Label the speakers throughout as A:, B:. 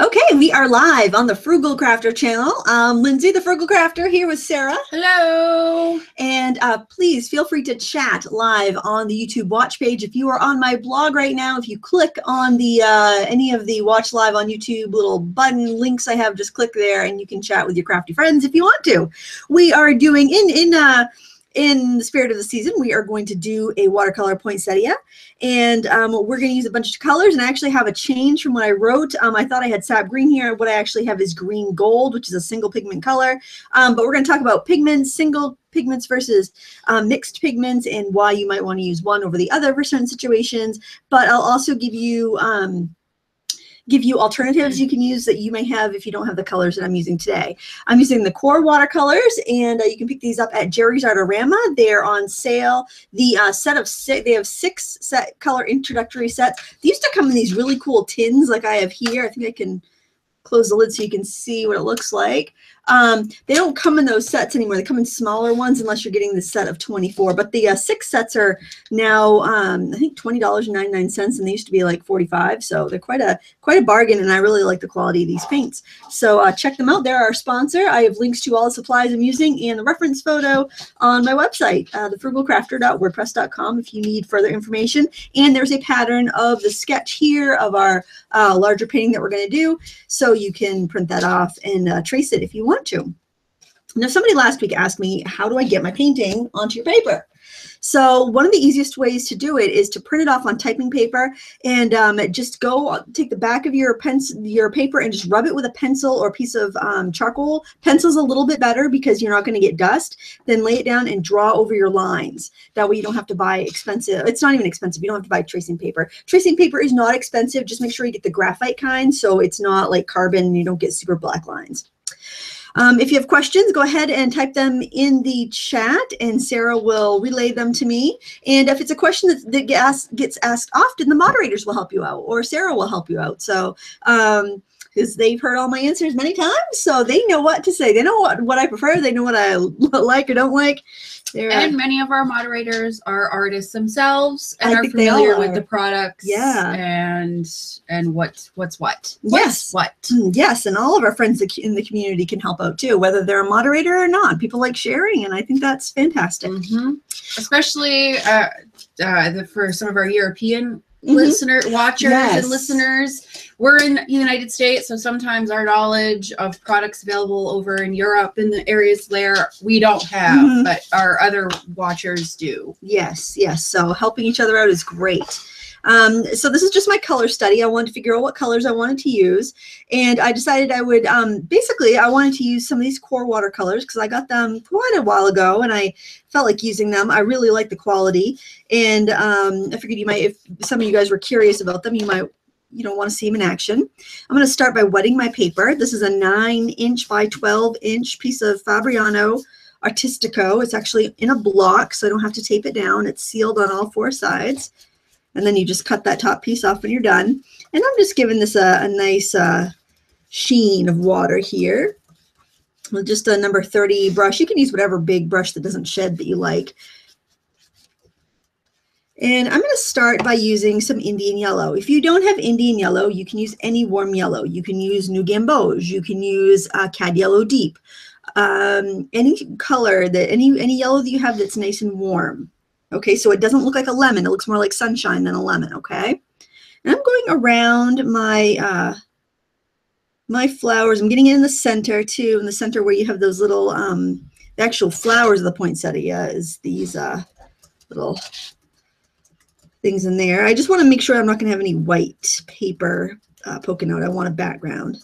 A: Okay, we are live on the Frugal Crafter channel. Um, Lindsay, the Frugal Crafter, here with Sarah.
B: Hello.
A: And uh, please feel free to chat live on the YouTube watch page. If you are on my blog right now, if you click on the uh, any of the watch live on YouTube little button links I have, just click there and you can chat with your crafty friends if you want to. We are doing in in uh, in the spirit of the season, we are going to do a watercolor poinsettia. And um, we're going to use a bunch of colors. And I actually have a change from what I wrote. Um, I thought I had sap green here. What I actually have is green gold, which is a single pigment color. Um, but we're going to talk about pigments, single pigments versus um, mixed pigments, and why you might want to use one over the other for certain situations. But I'll also give you um, give you alternatives you can use that you may have if you don't have the colors that I'm using today. I'm using the QoR watercolors and uh, you can pick these up at Jerry's Artarama. They're on sale. The uh, set of six, they have six set color introductory sets. They used to come in these really cool tins like I have here. I think I can close the lid so you can see what it looks like. Um, they don't come in those sets anymore. They come in smaller ones unless you're getting the set of 24. But the uh, six sets are now, um, I think, $20.99, and they used to be like 45 So they're quite a quite a bargain, and I really like the quality of these paints. So uh, check them out. They're our sponsor. I have links to all the supplies I'm using and the reference photo on my website, uh, thefrugalcrafter.wordpress.com if you need further information. And there's a pattern of the sketch here of our uh, larger painting that we're going to do. So you can print that off and uh, trace it if you want want to. Now, somebody last week asked me, how do I get my painting onto your paper? So one of the easiest ways to do it is to print it off on typing paper and um, just go take the back of your pencil, your paper and just rub it with a pencil or a piece of um, charcoal. Pencil's a little bit better because you're not going to get dust. Then lay it down and draw over your lines. That way you don't have to buy expensive. It's not even expensive. You don't have to buy tracing paper. Tracing paper is not expensive. Just make sure you get the graphite kind so it's not like carbon and you don't get super black lines. Um, if you have questions, go ahead and type them in the chat and Sarah will relay them to me. And if it's a question that, that gets, asked often, the moderators will help you out or Sarah will help you out. So um, because they've heard all my answers many times. So they know what to say. They know what, what I prefer. They know what I like or don't like.
B: They're, and many of our moderators are artists themselves and I are familiar are. with the products.
A: Yeah.
B: And and what what's what. Yes. What.
A: Mm, yes. And all of our friends in the community can help out too, whether they're a moderator or not. People like sharing, and I think that's fantastic.
B: Mm-hmm. Especially uh, uh, the, for some of our European mm-hmm. listener watchers yes. and listeners we're in the united states so sometimes our knowledge of products available over in europe in the areas there we don't have mm-hmm. but our other watchers do
A: yes yes so helping each other out is great um, so this is just my color study. I wanted to figure out what colors I wanted to use. And I decided I would, um, basically, I wanted to use some of these QoR watercolors because I got them quite a while ago and I felt like using them. I really like the quality. And um, I figured you might, if some of you guys were curious about them, you might you don't want to see them in action. I'm going to start by wetting my paper. This is a 9 inch by 12 inch piece of Fabriano Artistico. It's actually in a block, so I don't have to tape it down. It's sealed on all four sides. And then you just cut that top piece off when you're done. And I'm just giving this a, a nice uh, sheen of water here. With just a number 30 brush. You can use whatever big brush that doesn't shed that you like. And I'm going to start by using some Indian yellow. If you don't have Indian yellow, you can use any warm yellow. You can use New Gamboge. You can use uh, Cad Yellow Deep. Um, any color that any any yellow that you have that's nice and warm. Okay, so it doesn't look like a lemon. It looks more like sunshine than a lemon, okay? And I'm going around my uh, my flowers. I'm getting it in the center too, in the center where you have those little, um, the actual flowers of the poinsettia is these uh, little things in there. I just want to make sure I'm not going to have any white paper uh, poking out. I want a background.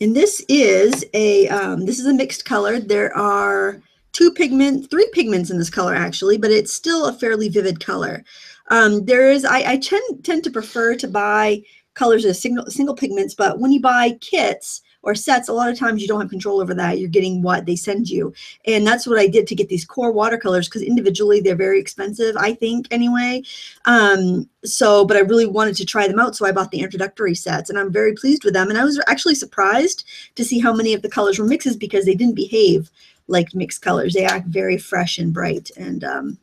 A: And this is a um, this is a mixed color. There are two pigment, three pigments in this color actually, but it's still a fairly vivid color. Um, there is I, I tend tend to prefer to buy colors as single single pigments, but when you buy kits, or sets, a lot of times you don't have control over that. You're getting what they send you. And that's what I did to get these QoR watercolors because individually they're very expensive, I think, anyway. Um, so, but I really wanted to try them out. So I bought the introductory sets and I'm very pleased with them. And I was actually surprised to see how many of the colors were mixes because they didn't behave like mixed colors. They act very fresh and bright. And um,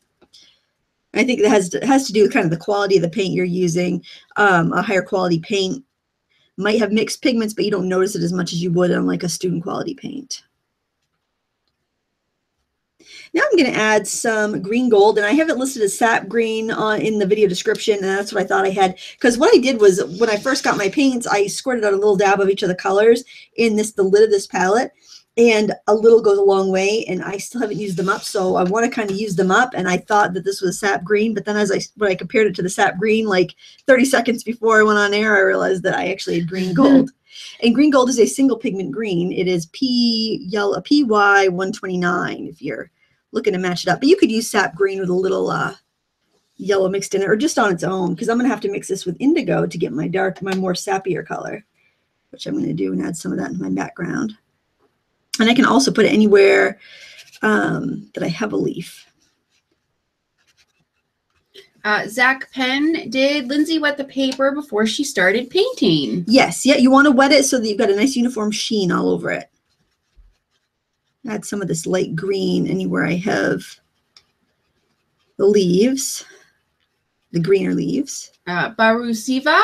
A: I think that has to, has to do with kind of the quality of the paint you're using. Um, a higher quality paint might have mixed pigments, but you don't notice it as much as you would on like a student quality paint. Now I'm going to add some green gold, and I have it listed as sap green on, in the video description, and that's what I thought I had. Because what I did was when I first got my paints, I squirted out a little dab of each of the colors in this the lid of this palette, and a little goes a long way, and I still haven't used them up, so I want to kind of use them up, and I thought that this was sap green, but then as I when I compared it to the sap green, like 30 seconds before I went on air, I realized that I actually had green gold. and green gold is a single pigment green. It is P yellow PY 129 if you're looking to match it up. But you could use sap green with a little uh, yellow mixed in it or just on its own because I'm going to have to mix this with indigo to get my dark, my more sappier color, which I'm going to do and add some of that into my background. And I can also put it anywhere um, that I have a leaf.
B: Uh, Zach Penn, did Lindsay wet the paper before she started painting?
A: Yes. Yeah, you want to wet it so that you've got a nice uniform sheen all over it add some of this light green anywhere I have the leaves, the greener leaves.
B: Uh, Barusiva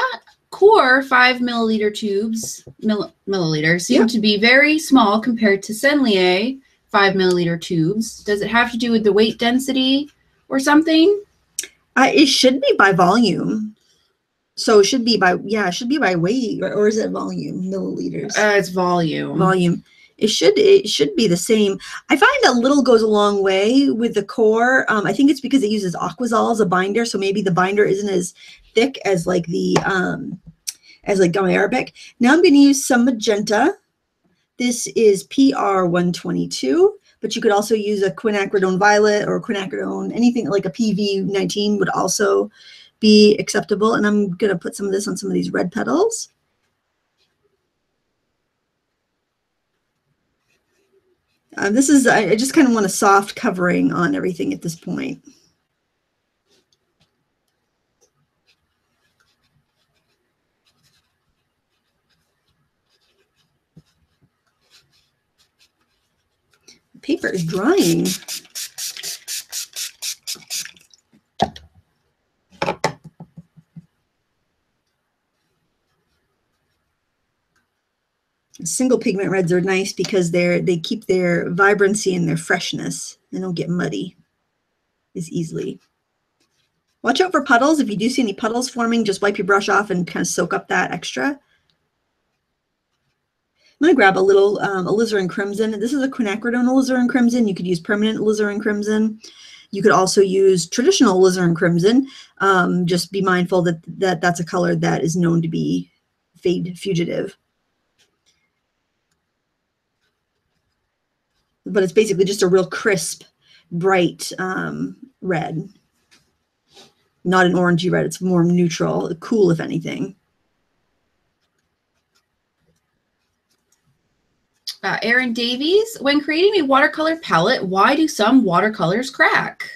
B: QoR five milliliter tubes, mill, milliliters, seem yeah. to be very small compared to Sennelier five milliliter tubes. Does it have to do with the weight density or something?
A: Uh, it should be by volume. So it should be by, yeah, it should be by weight, or, or is it volume, milliliters?
B: Uh, it's volume.
A: Volume it should it should be the same. I find that little goes a long way with the QoR. Um, I think it's because it uses Aquazol as a binder, so maybe the binder isn't as thick as like the um, as like gum arabic. Now I'm going to use some magenta. This is PR 122, but you could also use a quinacridone violet or quinacridone, anything like a PV 19 would also be acceptable. And I'm going to put some of this on some of these red petals. Uh, this is, I, I just kind of want a soft covering on everything at this point. Paper is drying. single pigment reds are nice because they're they keep their vibrancy and their freshness. They don't get muddy as easily. Watch out for puddles. If you do see any puddles forming, just wipe your brush off and kind of soak up that extra. I'm going to grab a little um, alizarin crimson. This is a quinacridone alizarin crimson. You could use permanent alizarin crimson. You could also use traditional alizarin crimson. Um, just be mindful that, that that's a color that is known to be fade fugitive. but it's basically just a real crisp, bright um, red. Not an orangey red. It's more neutral, cool, if anything.
B: Uh, Aaron Davies, when creating a watercolor palette, why do some watercolors crack?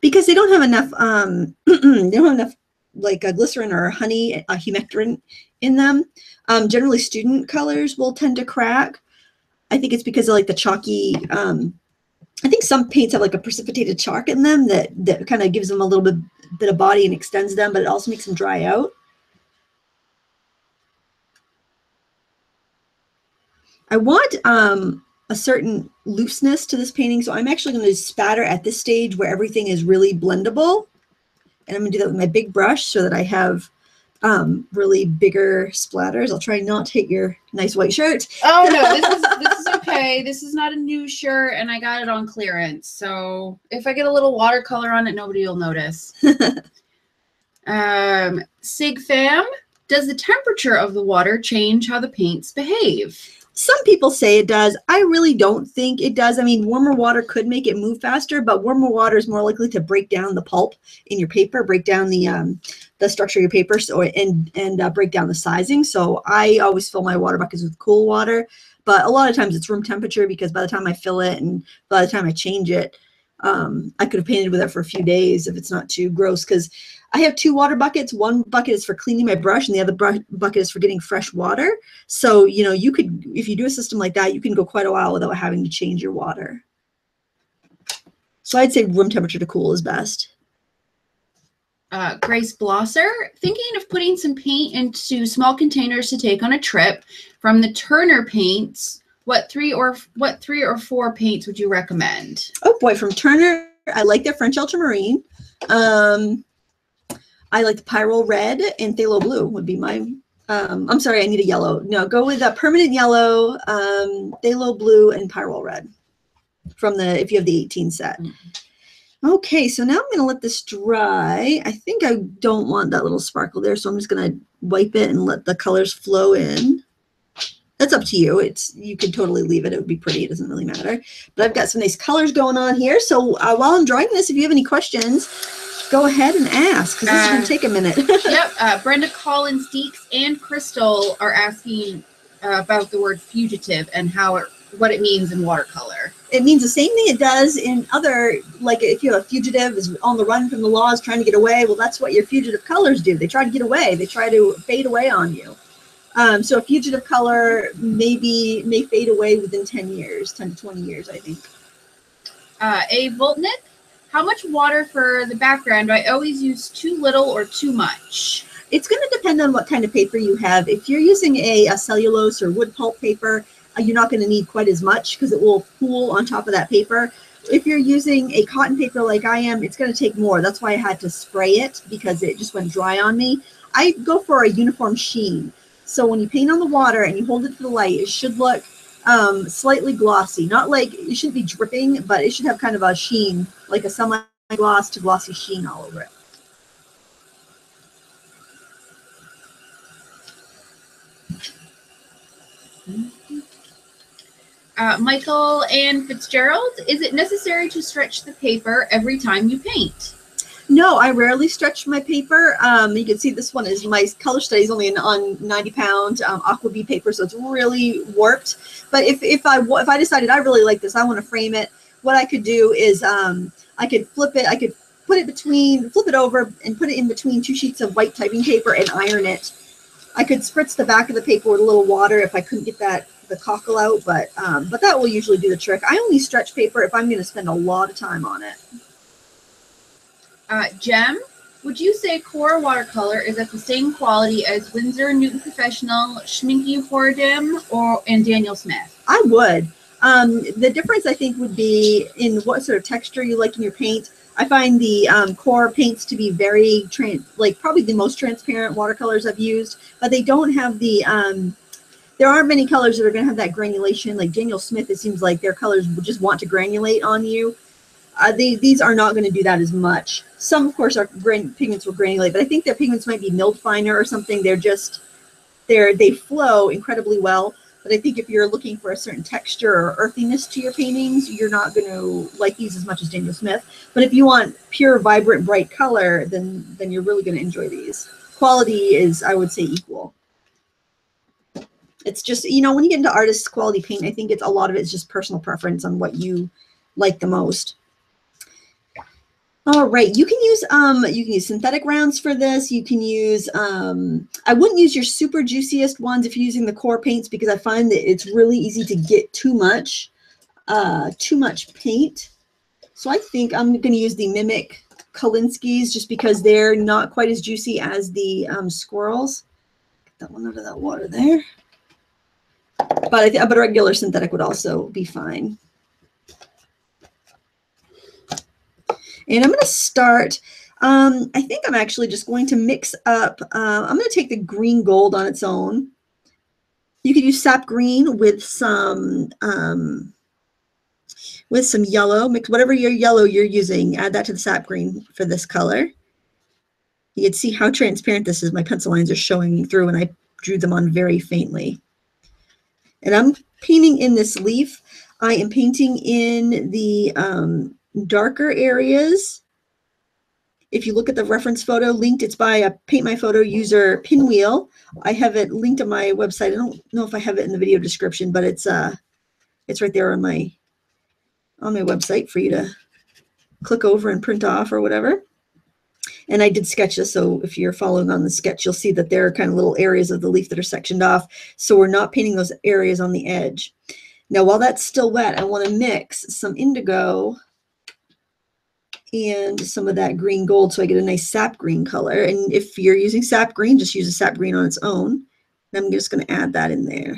A: Because they don't have enough, um, they don't have enough like a glycerin or honey, a humectant in them. Um, generally, student colors will tend to crack. I think it's because of like the chalky. Um, I think some paints have like a precipitated chalk in them that that kind of gives them a little bit bit of body and extends them, but it also makes them dry out. I want um, a certain looseness to this painting, so I'm actually going to spatter at this stage where everything is really blendable. And I'm going to do that with my big brush so that I have um, really bigger splatters. I'll try not to hit your nice white shirt.
B: Oh no, this is this is okay. This is not a new shirt, and I got it on clearance. So if I get a little watercolor on it, nobody will notice. um, Sig Fam, does the temperature of the water change how the paints behave?
A: Some people say it does. I really don't think it does. I mean, warmer water could make it move faster, but warmer water is more likely to break down the pulp in your paper, break down the um, the structure of your paper, so and and uh, break down the sizing. So I always fill my water buckets with cool water, but a lot of times it's room temperature because by the time I fill it and by the time I change it, um, I could have painted with it for a few days if it's not too gross because I have two water buckets. One bucket is for cleaning my brush and the other bucket is for getting fresh water. So, you know, you could, if you do a system like that, you can go quite a while without having to change your water. So I'd say room temperature to cool is best.
B: uh, Grace Blosser, thinking of putting some paint into small containers to take on a trip from the Turner paints. What three or what three or four paints would you recommend?
A: Oh boy, from Turner, I like the French Ultramarine. Um, I like the Pyrrole Red and Phthalo Blue would be my. Um, I'm sorry, I need a yellow. No, go with a permanent yellow, um, Phthalo Blue, and Pyrrole Red from the if you have the 18 set. Mm -hmm. Okay, so now I'm going to let this dry. I think I don't want that little sparkle there, so I'm just going to wipe it and let the colors flow in. That's up to you. It's You can totally leave it. It would be pretty. It doesn't really matter. But I've got some nice colors going on here. So uh, while I'm drawing this, if you have any questions, go ahead and ask because this uh, is going to take a minute.
B: yep. Uh, Brenda Collins, Deeks, and Crystal are asking uh, about the word fugitive and how it, what it means in watercolor
A: it means the same thing it does in other, like if you're a fugitive is on the run from the laws trying to get away, well, that's what your fugitive colors do. They try to get away. They try to fade away on you. Um, so a fugitive color maybe may fade away within 10 years, 10 to 20 years, I think.
B: Uh, a Voltnik, how much water for the background? Do I always use too little or too much?
A: It's going to depend on what kind of paper you have. If you're using a, a cellulose or wood pulp paper, uh, you're not going to need quite as much because it will pool on top of that paper. If you're using a cotton paper like I am, it's going to take more. That's why I had to spray it because it just went dry on me. I go for a uniform sheen. So when you paint on the water and you hold it to the light, it should look um, slightly glossy. Not like it should be dripping, but it should have kind of a sheen, like a semi-gloss to glossy sheen all over it.
B: Uh, Michael and Fitzgerald, is it necessary to stretch the paper every time you paint?
A: No, I rarely stretch my paper. Um, you can see this one is my color study is only in, on 90 pound um, Aquabee paper, so it's really warped. But if, if I if I decided I really like this, I want to frame it, what I could do is um, I could flip it, I could put it between, flip it over and put it in between two sheets of white typing paper and iron it. I could spritz the back of the paper with a little water if I couldn't get that the cockle out, but um, but that will usually do the trick. I only stretch paper if I'm going to spend a lot of time on it.
B: Uh, Gem, would you say QoR watercolor is at the same quality as Winsor Newton Professional, Schmincke Horadam, or and Daniel Smith?
A: I would. Um, the difference I think would be in what sort of texture you like in your paint. I find the um, QoR paints to be very trans, like probably the most transparent watercolors I've used, but they don't have the um, there aren't many colors that are going to have that granulation. Like Daniel Smith, it seems like their colors just want to granulate on you. Uh, they, these are not going to do that as much. Some, of course, our gran pigments will granulate, but I think their pigments might be milled finer or something. They're just, they're, they flow incredibly well. But I think if you're looking for a certain texture or earthiness to your paintings, you're not going to like these as much as Daniel Smith. But if you want pure, vibrant, bright color, then then you're really going to enjoy these. Quality is, I would say, equal it's just you know when you get into artist quality paint i think it's a lot of it's just personal preference on what you like the most all right you can use um you can use synthetic rounds for this you can use um i wouldn't use your super juiciest ones if you're using the QoR paints because i find that it's really easy to get too much uh too much paint so i think i'm going to use the Mimik Kolinsky's just because they're not quite as juicy as the um, squirrels. Get that one out of that water there. But I think but a regular synthetic would also be fine. And I'm going to start, um, I think I'm actually just going to mix up, uh, I'm going to take the green gold on its own. You could use sap green with some, um, with some yellow, mix whatever your yellow you're using, add that to the sap green for this color. You can see how transparent this is. My pencil lines are showing through and I drew them on very faintly. And I'm painting in this leaf. I am painting in the um, darker areas. If you look at the reference photo linked, it's by a Paint My Photo user Pinwheel. I have it linked on my website. I don't know if I have it in the video description, but it's uh, it's right there on my on my website for you to click over and print off or whatever. And I did sketch this, so if you're following on the sketch, you'll see that there are kind of little areas of the leaf that are sectioned off. So we're not painting those areas on the edge. Now, while that's still wet, I want to mix some indigo and some of that green gold so I get a nice sap green color. And if you're using sap green, just use a sap green on its own. And I'm just going to add that in there.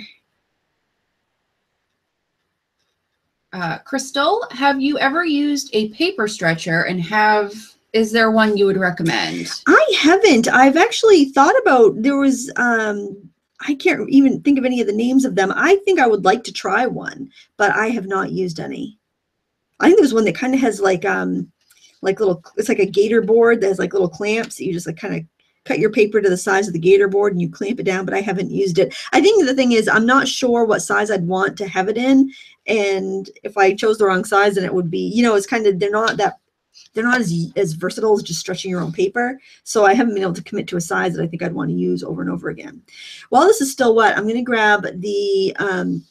B: Uh, Crystal, have you ever used a paper stretcher and have is there one you would recommend?
A: I haven't. I've actually thought about there was um I can't even think of any of the names of them. I think I would like to try one, but I have not used any. I think there's one that kind of has like um like little it's like a gator board that has like little clamps that you just like kind of cut your paper to the size of the gator board and you clamp it down, but I haven't used it. I think the thing is I'm not sure what size I'd want to have it in. And if I chose the wrong size, then it would be, you know, it's kind of they're not that they're not as as versatile as just stretching your own paper. So I haven't been able to commit to a size that I think I'd want to use over and over again. While this is still wet, I'm going to grab the um,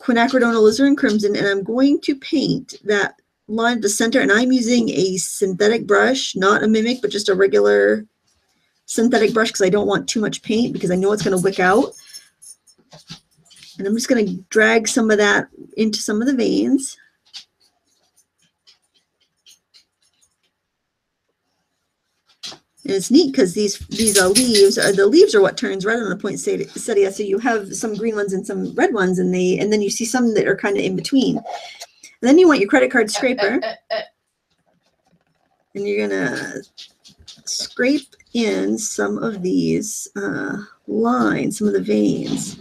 A: quinacridone alizarin crimson and I'm going to paint that line at the center. And I'm using a synthetic brush, not a Mimik, but just a regular synthetic brush because I don't want too much paint because I know it's going to wick out. And I'm just going to drag some of that into some of the veins. And it's neat because these these are leaves. Are the leaves are what turns red on the point poinsettia. So you have some green ones and some red ones, and they and then you see some that are kind of in between. And then you want your credit card scraper, and you're gonna scrape in some of these uh, lines, some of the veins.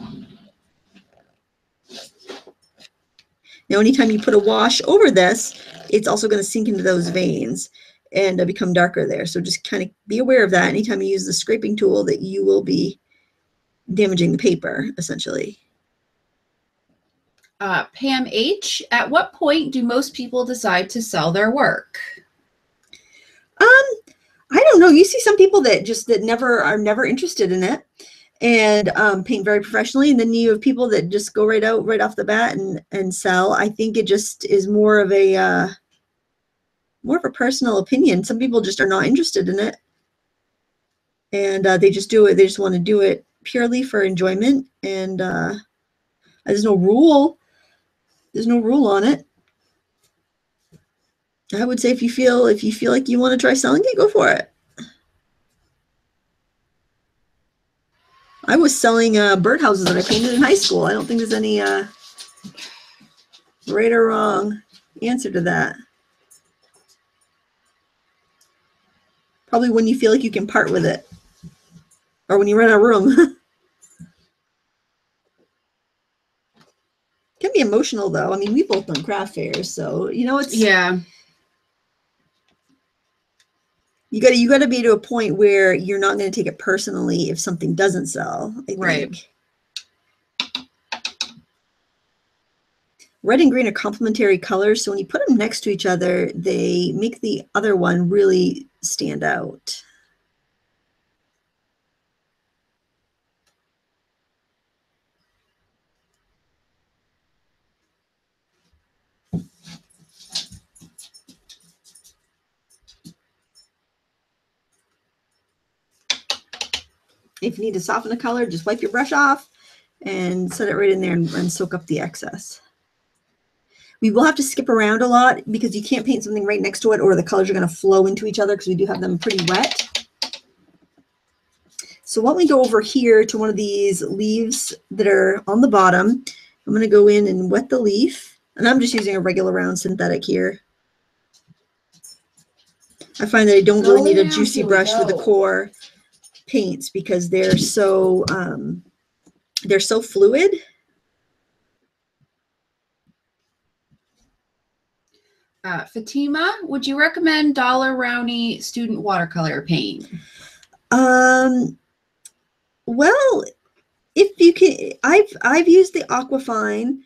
A: Now, anytime you put a wash over this, it's also going to sink into those veins and uh, become darker there. So just kind of be aware of that anytime you use the scraping tool that you will be damaging the paper, essentially.
B: Uh, Pam H., at what point do most people decide to sell their work?
A: Um, I don't know. You see some people that just that never are never interested in it and um, paint very professionally and then you have people that just go right out right off the bat and and sell i think it just is more of a uh, more of a personal opinion some people just are not interested in it and uh, they just do it they just want to do it purely for enjoyment and uh, there's no rule there's no rule on it i would say if you feel if you feel like you want to try selling it go for it I was selling uh, birdhouses that I painted in high school. I don't think there's any uh, right or wrong answer to that. Probably when you feel like you can part with it or when you run out of room. can be emotional though. I mean, we both done craft fairs, so you know it's
B: yeah
A: you got to you got to be to a point where you're not going to take it personally if something doesn't sell.
B: right.
A: Red and green are complementary colors, so when you put them next to each other, they make the other one really stand out. If you need to soften the color, just wipe your brush off and set it right in there and, and soak up the excess. We will have to skip around a lot because you can't paint something right next to it or the colors are going to flow into each other because we do have them pretty wet. So why don't we go over here to one of these leaves that are on the bottom. I'm going to go in and wet the leaf. And I'm just using a regular round synthetic here. I find that I don't really need a juicy brush with the QoR paints because they're so um, they're so fluid.
B: Uh, Fatima, would you recommend Daler Rowney student watercolor paint?
A: Um, well, if you can, I've I've used the Aquafine,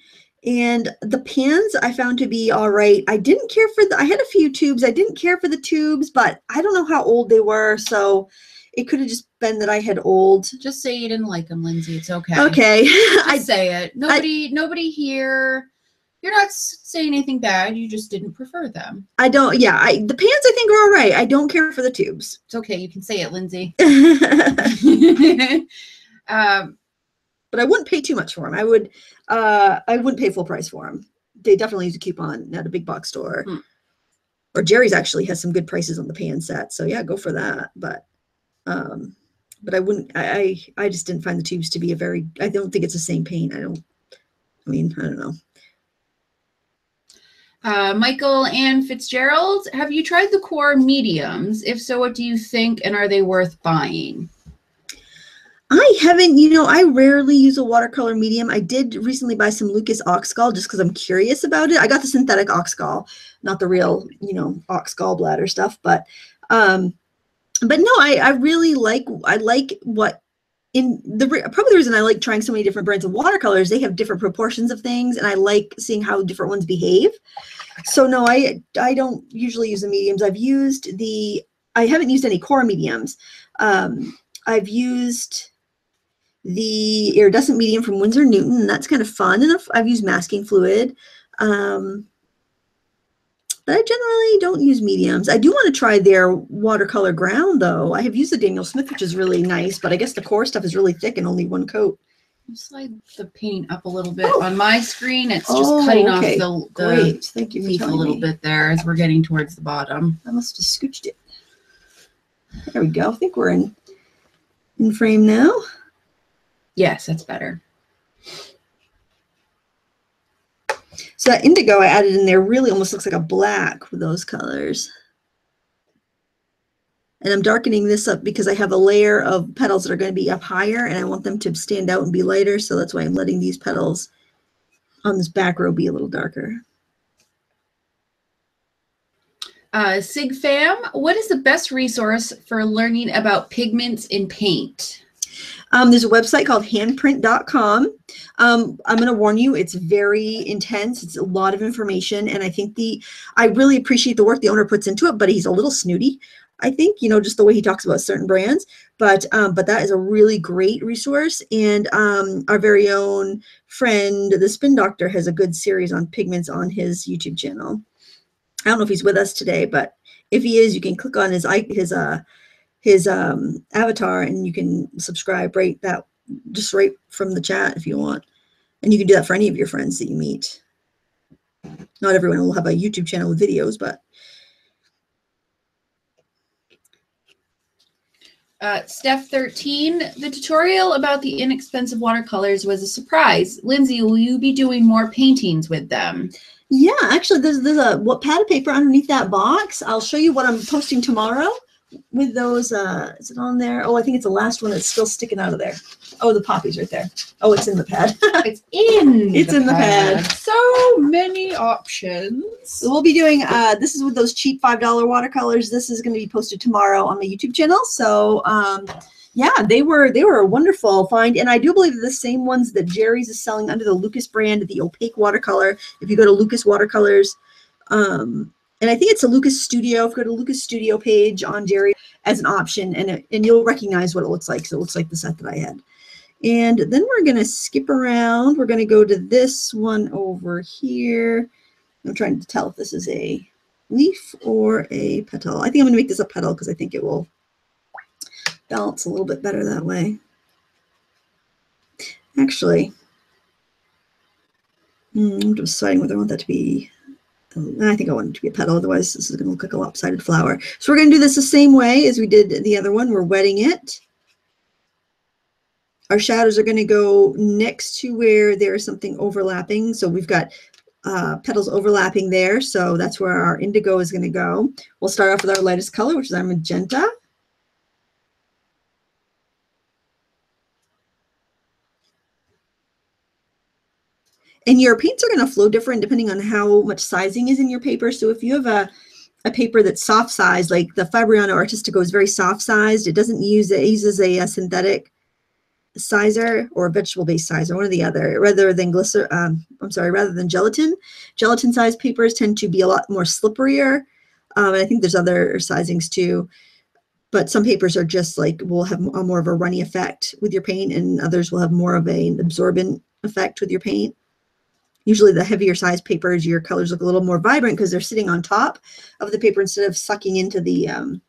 A: and the pans I found to be all right. I didn't care for the. I had a few tubes. I didn't care for the tubes, but I don't know how old they were, so it could have just been that I had old.
B: Just say you didn't like them, Lindsay. It's okay.
A: Okay.
B: I say it. Nobody, I, nobody here. You're not saying anything bad. You just didn't prefer them.
A: I don't. Yeah, I the pants I think are all right. I don't care for the tubes.
B: It's okay. You can say it, Lindsay. um,
A: but I wouldn't pay too much for them. I would. Uh, I wouldn't pay full price for them. They definitely use a coupon at a big box store. Hmm. or Jerry's actually has some good prices on the pan set. So yeah, go for that. But um, but I wouldn't. I I just didn't find the tubes to be a very. I don't think it's the same paint. I don't. I mean, I don't know.
B: Uh, Michael and Fitzgerald, have you tried the QoR mediums? If so, what do you think, and are they worth buying?
A: I haven't, you know, I rarely use a watercolor medium. I did recently buy some Lukas Oxgall just because I'm curious about it. I got the synthetic Oxgall, not the real, you know, ox gallbladder stuff, but um but no, I I really like I like what in the probably the reason I like trying so many different brands of watercolors, they have different proportions of things, and I like seeing how different ones behave. So no, I I don't usually use the mediums. I've used the I haven't used any QoR mediums. Um, I've used the iridescent medium from Winsor Newton, and that's kind of fun. And I've, used masking fluid. Um, but I generally don't use mediums. I do want to try their watercolor ground, though. I have used the Daniel Smith, which is really nice, but I guess the QoR stuff is really thick and only one coat.
B: Slide the paint up a little bit oh. on my screen. It's just oh, cutting okay. off the, the Great. Thank you leaf a little me. bit there as we're getting towards the bottom.
A: I must have scooched it. There we go. I think we're in in frame now.
B: Yes, that's better.
A: So that indigo I added in there really almost looks like a black with those colors. And I'm darkening this up because I have a layer of petals that are going to be up higher and I want them to stand out and be lighter. So that's why I'm letting these petals on this back row be a little darker.
B: Uh, SigFam, what is the best resource for learning about pigments in paint?
A: Um, there's a website called handprint.com. Um, I'm going to warn you, it's very intense. It's a lot of information. And I think the, I really appreciate the work the owner puts into it, but he's a little snooty. I think, you know, just the way he talks about certain brands, but, um, but that is a really great resource. And, um, our very own friend, the spin doctor has a good series on pigments on his YouTube channel. I don't know if he's with us today, but if he is, you can click on his, i his, uh, his um, avatar and you can subscribe right that just right from the chat if you want. And you can do that for any of your friends that you meet. Not everyone will have a YouTube channel with videos, but
B: Uh, Steph 13, the tutorial about the inexpensive watercolors was a surprise. Lindsay, will you be doing more paintings with them?
A: Yeah, actually, there's, there's a what pad of paper underneath that box. I'll show you what I'm posting tomorrow with those, uh, is it on there? Oh, I think it's the last one that's still sticking out of there. Oh, the poppy's right there. Oh, it's in the pad.
B: it's in.
A: It's the in the pad.
B: So many options.
A: So we'll be doing. Uh, this is with those cheap five dollar watercolors. This is going to be posted tomorrow on my YouTube channel. So, um, yeah, they were they were a wonderful find, and I do believe the same ones that Jerry's is selling under the Lukas brand, the opaque watercolor. If you go to Lukas Watercolors, um, and I think it's a Lukas Studio. If you go to Lukas Studio page on Jerry as an option, and, it, and you'll recognize what it looks like. So it looks like the set that I had. And then we're going to skip around. We're going to go to this one over here. I'm trying to tell if this is a leaf or a petal. I think I'm going to make this a petal because I think it will balance a little bit better that way. Actually, hmm, I'm deciding whether I want that to be I think I want it to be a petal, otherwise this is going to look like a lopsided flower. So we're going to do this the same way as we did the other one. We're wetting it. Our shadows are going to go next to where there's something overlapping. So we've got uh, petals overlapping there. So that's where our indigo is going to go. We'll start off with our lightest color, which is our magenta. And your paints are going to flow different depending on how much sizing is in your paper. So if you have a, a paper that's soft sized, like the Fabriano Artistico is very soft sized, it doesn't use, it uses a, a synthetic sizer or a vegetable based sizer, one or the other, rather than glycer, um, I'm sorry, rather than gelatin. Gelatin sized papers tend to be a lot more slipperier. Um, and I think there's other sizings too. But some papers are just like, will have a more of a runny effect with your paint and others will have more of an absorbent effect with your paint. Usually the heavier size papers, your colors look a little more vibrant because they're sitting on top of the paper instead of sucking into the, um,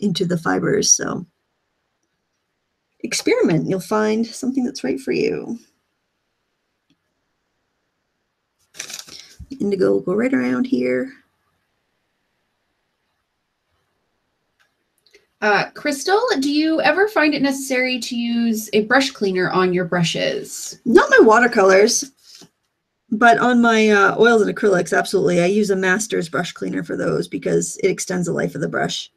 A: into the fibers. So experiment, you'll find something that's right for you. Indigo will go right around here.
B: Uh, Crystal, do you ever find it necessary to use a brush cleaner on your brushes?
A: Not my watercolors but on my uh, oils and acrylics, absolutely. I use a master's brush cleaner for those because it extends the life of the brush.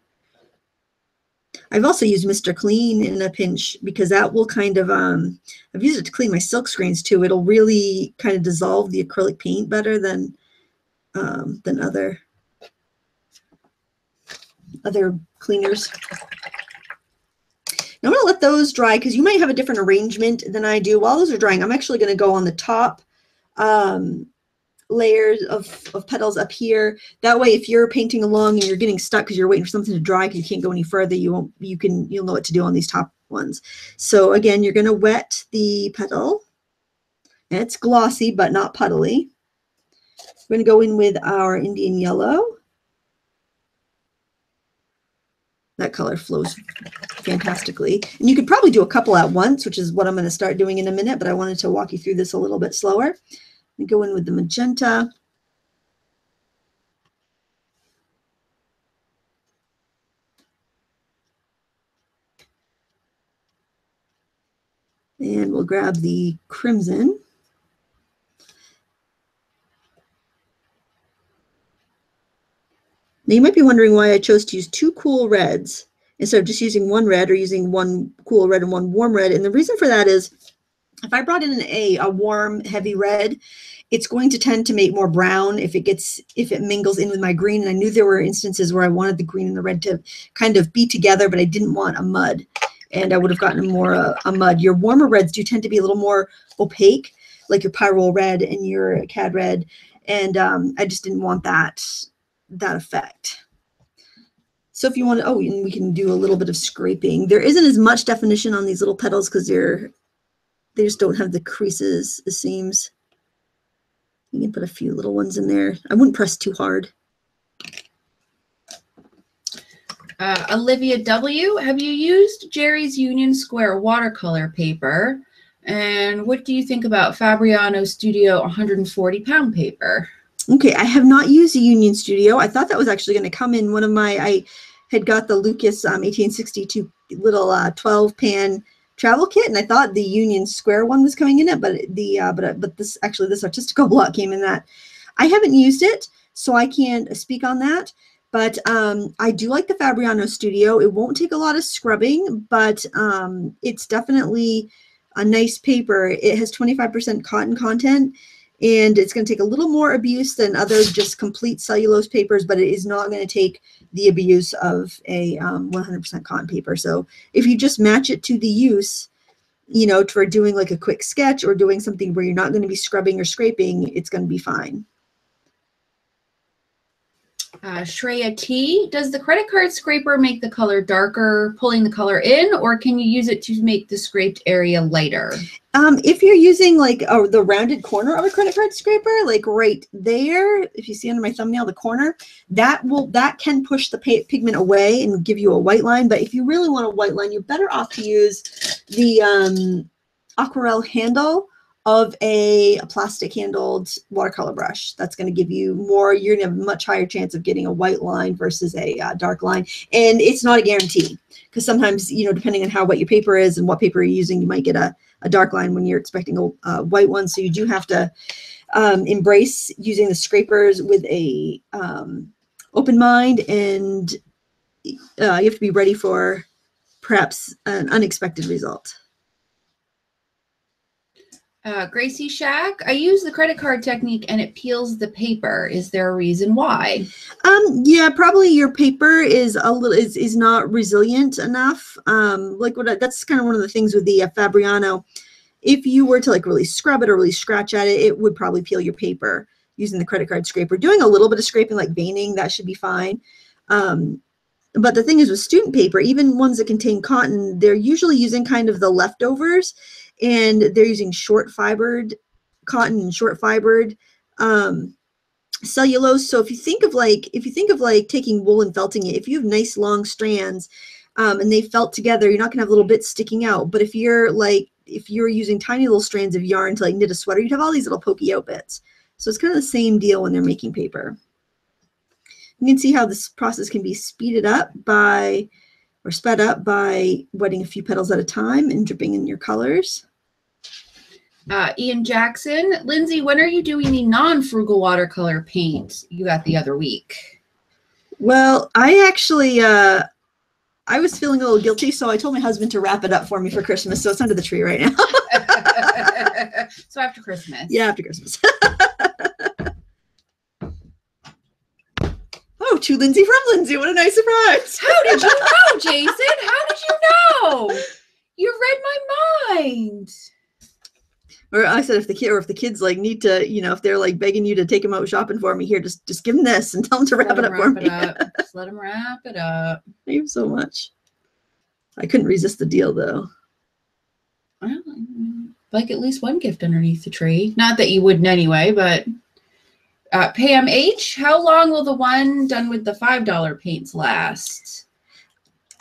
A: I've also used Mr. Clean in a pinch because that will kind of, um, I've used it to clean my silk screens too. It'll really kind of dissolve the acrylic paint better than, um, than other, other cleaners. Now I'm to let those dry because you might have a different arrangement than I do. While those are drying, I'm actually going to go on the top um, layers of, of petals up here. That way, if you're painting along and you're getting stuck because you're waiting for something to dry because you can't go any further, you won't, you can, you'll know what to do on these top ones. So again, you're going to wet the petal. And it's glossy, but not puddly. We're going to go in with our Indian yellow. that color flows fantastically. And you could probably do a couple at once, which is what I'm going to start doing in a minute, but I wanted to walk you through this a little bit slower. We go in with the magenta. And we'll grab the crimson. Now you might be wondering why I chose to use two cool reds instead of just using one red or using one cool red and one warm red. And the reason for that is if I brought in A, a warm, heavy red, it's going to tend to make more brown if it gets, if it mingles in with my green. And I knew there were instances where I wanted the green and the red to kind of be together, but I didn't want a mud. And I would have gotten more uh, a mud. Your warmer reds do tend to be a little more opaque, like your Pyrrole red and your Cad red. And um, I just didn't want that that effect. So if you want to, oh, and we can do a little bit of scraping. There isn't as much definition on these little petals because they're, they just don't have the creases, the seams. You can put a few little ones in there. I wouldn't press too hard.
B: Uh, Olivia W., have you used Jerry's Union Square watercolor paper? And what do you think about Fabriano Studio 140 pound paper?
A: Okay, I have not used the Union Studio. I thought that was actually going to come in one of my, I had got the Lukas um, 1862 little uh, 12 pan travel kit, and I thought the Union Square one was coming in it, but the uh, but uh, but this actually this artistical block came in that. I haven't used it, so I can't speak on that. But um, I do like the Fabriano Studio. It won't take a lot of scrubbing, but um, it's definitely a nice paper. It has 25% cotton content and it's going to take a little more abuse than other just complete cellulose papers, but it is not going to take the abuse of a 100% um, cotton paper. So if you just match it to the use, you know, for doing like a quick sketch or doing something where you're not going to be scrubbing or scraping, it's going to be fine.
B: Uh, Shreya T, does the credit card scraper make the color darker, pulling the color in, or can you use it to make the scraped area lighter?
A: Um, if you're using like oh, the rounded corner of a credit card scraper, like right there, if you see under my thumbnail, the corner, that will that can push the pigment away and give you a white line. But if you really want a white line, you're better off to use the um, aquarelle handle of a, a, plastic handled watercolor brush. That's going to give you more, you're going to have a much higher chance of getting a white line versus a uh, dark line. And it's not a guarantee because sometimes, you know, depending on how wet your paper is and what paper you're using, you might get a, a dark line when you're expecting a, white one. So you do have to um, embrace using the scrapers with a um, open mind and uh, you have to be ready for perhaps an unexpected result.
B: Uh, Gracie Shack, I use the credit card technique and it peels the paper. Is there a reason why?
A: Um, yeah, probably your paper is a little is is not resilient enough. Um, like what I, that's kind of one of the things with the uh, Fabriano. If you were to like really scrub it or really scratch at it, it would probably peel your paper using the credit card scraper. Doing a little bit of scraping like veining, that should be fine. Um, but the thing is with student paper, even ones that contain cotton, they're usually using kind of the leftovers and they're using short fibered cotton short fibered um, cellulose. So if you think of like, if you think of like taking wool and felting it, if you have nice long strands um, and they felt together, you're not gonna have little bits sticking out. But if you're like, if you're using tiny little strands of yarn to like knit a sweater, you'd have all these little pokey out bits. So it's kind of the same deal when they're making paper. You can see how this process can be speeded up by or sped up by wetting a few petals at a time and dripping in your colors.
B: Uh, Ian Jackson, Lindsay, when are you doing the non-frugal watercolor paint you got the other week?
A: Well, I actually, uh, I was feeling a little guilty, so I told my husband to wrap it up for me for Christmas. So it's under the tree right now.
B: so after Christmas.
A: Yeah, after Christmas. oh, to Lindsay from Lindsay. What a nice surprise.
B: How did you know, Jason? How did you know? You read my mind.
A: Or I said, if the kid or if the kids like need to, you know, if they're like begging you to take them out shopping for me, here, just just give them this and tell them to wrap let it up wrap for
B: it me. Up. just let them wrap it up.
A: Thank you so much. I couldn't resist the deal though.
B: Well, like at least one gift underneath the tree. Not that you wouldn't anyway, but uh, Pam H, how long will the one done with the $5 paints last?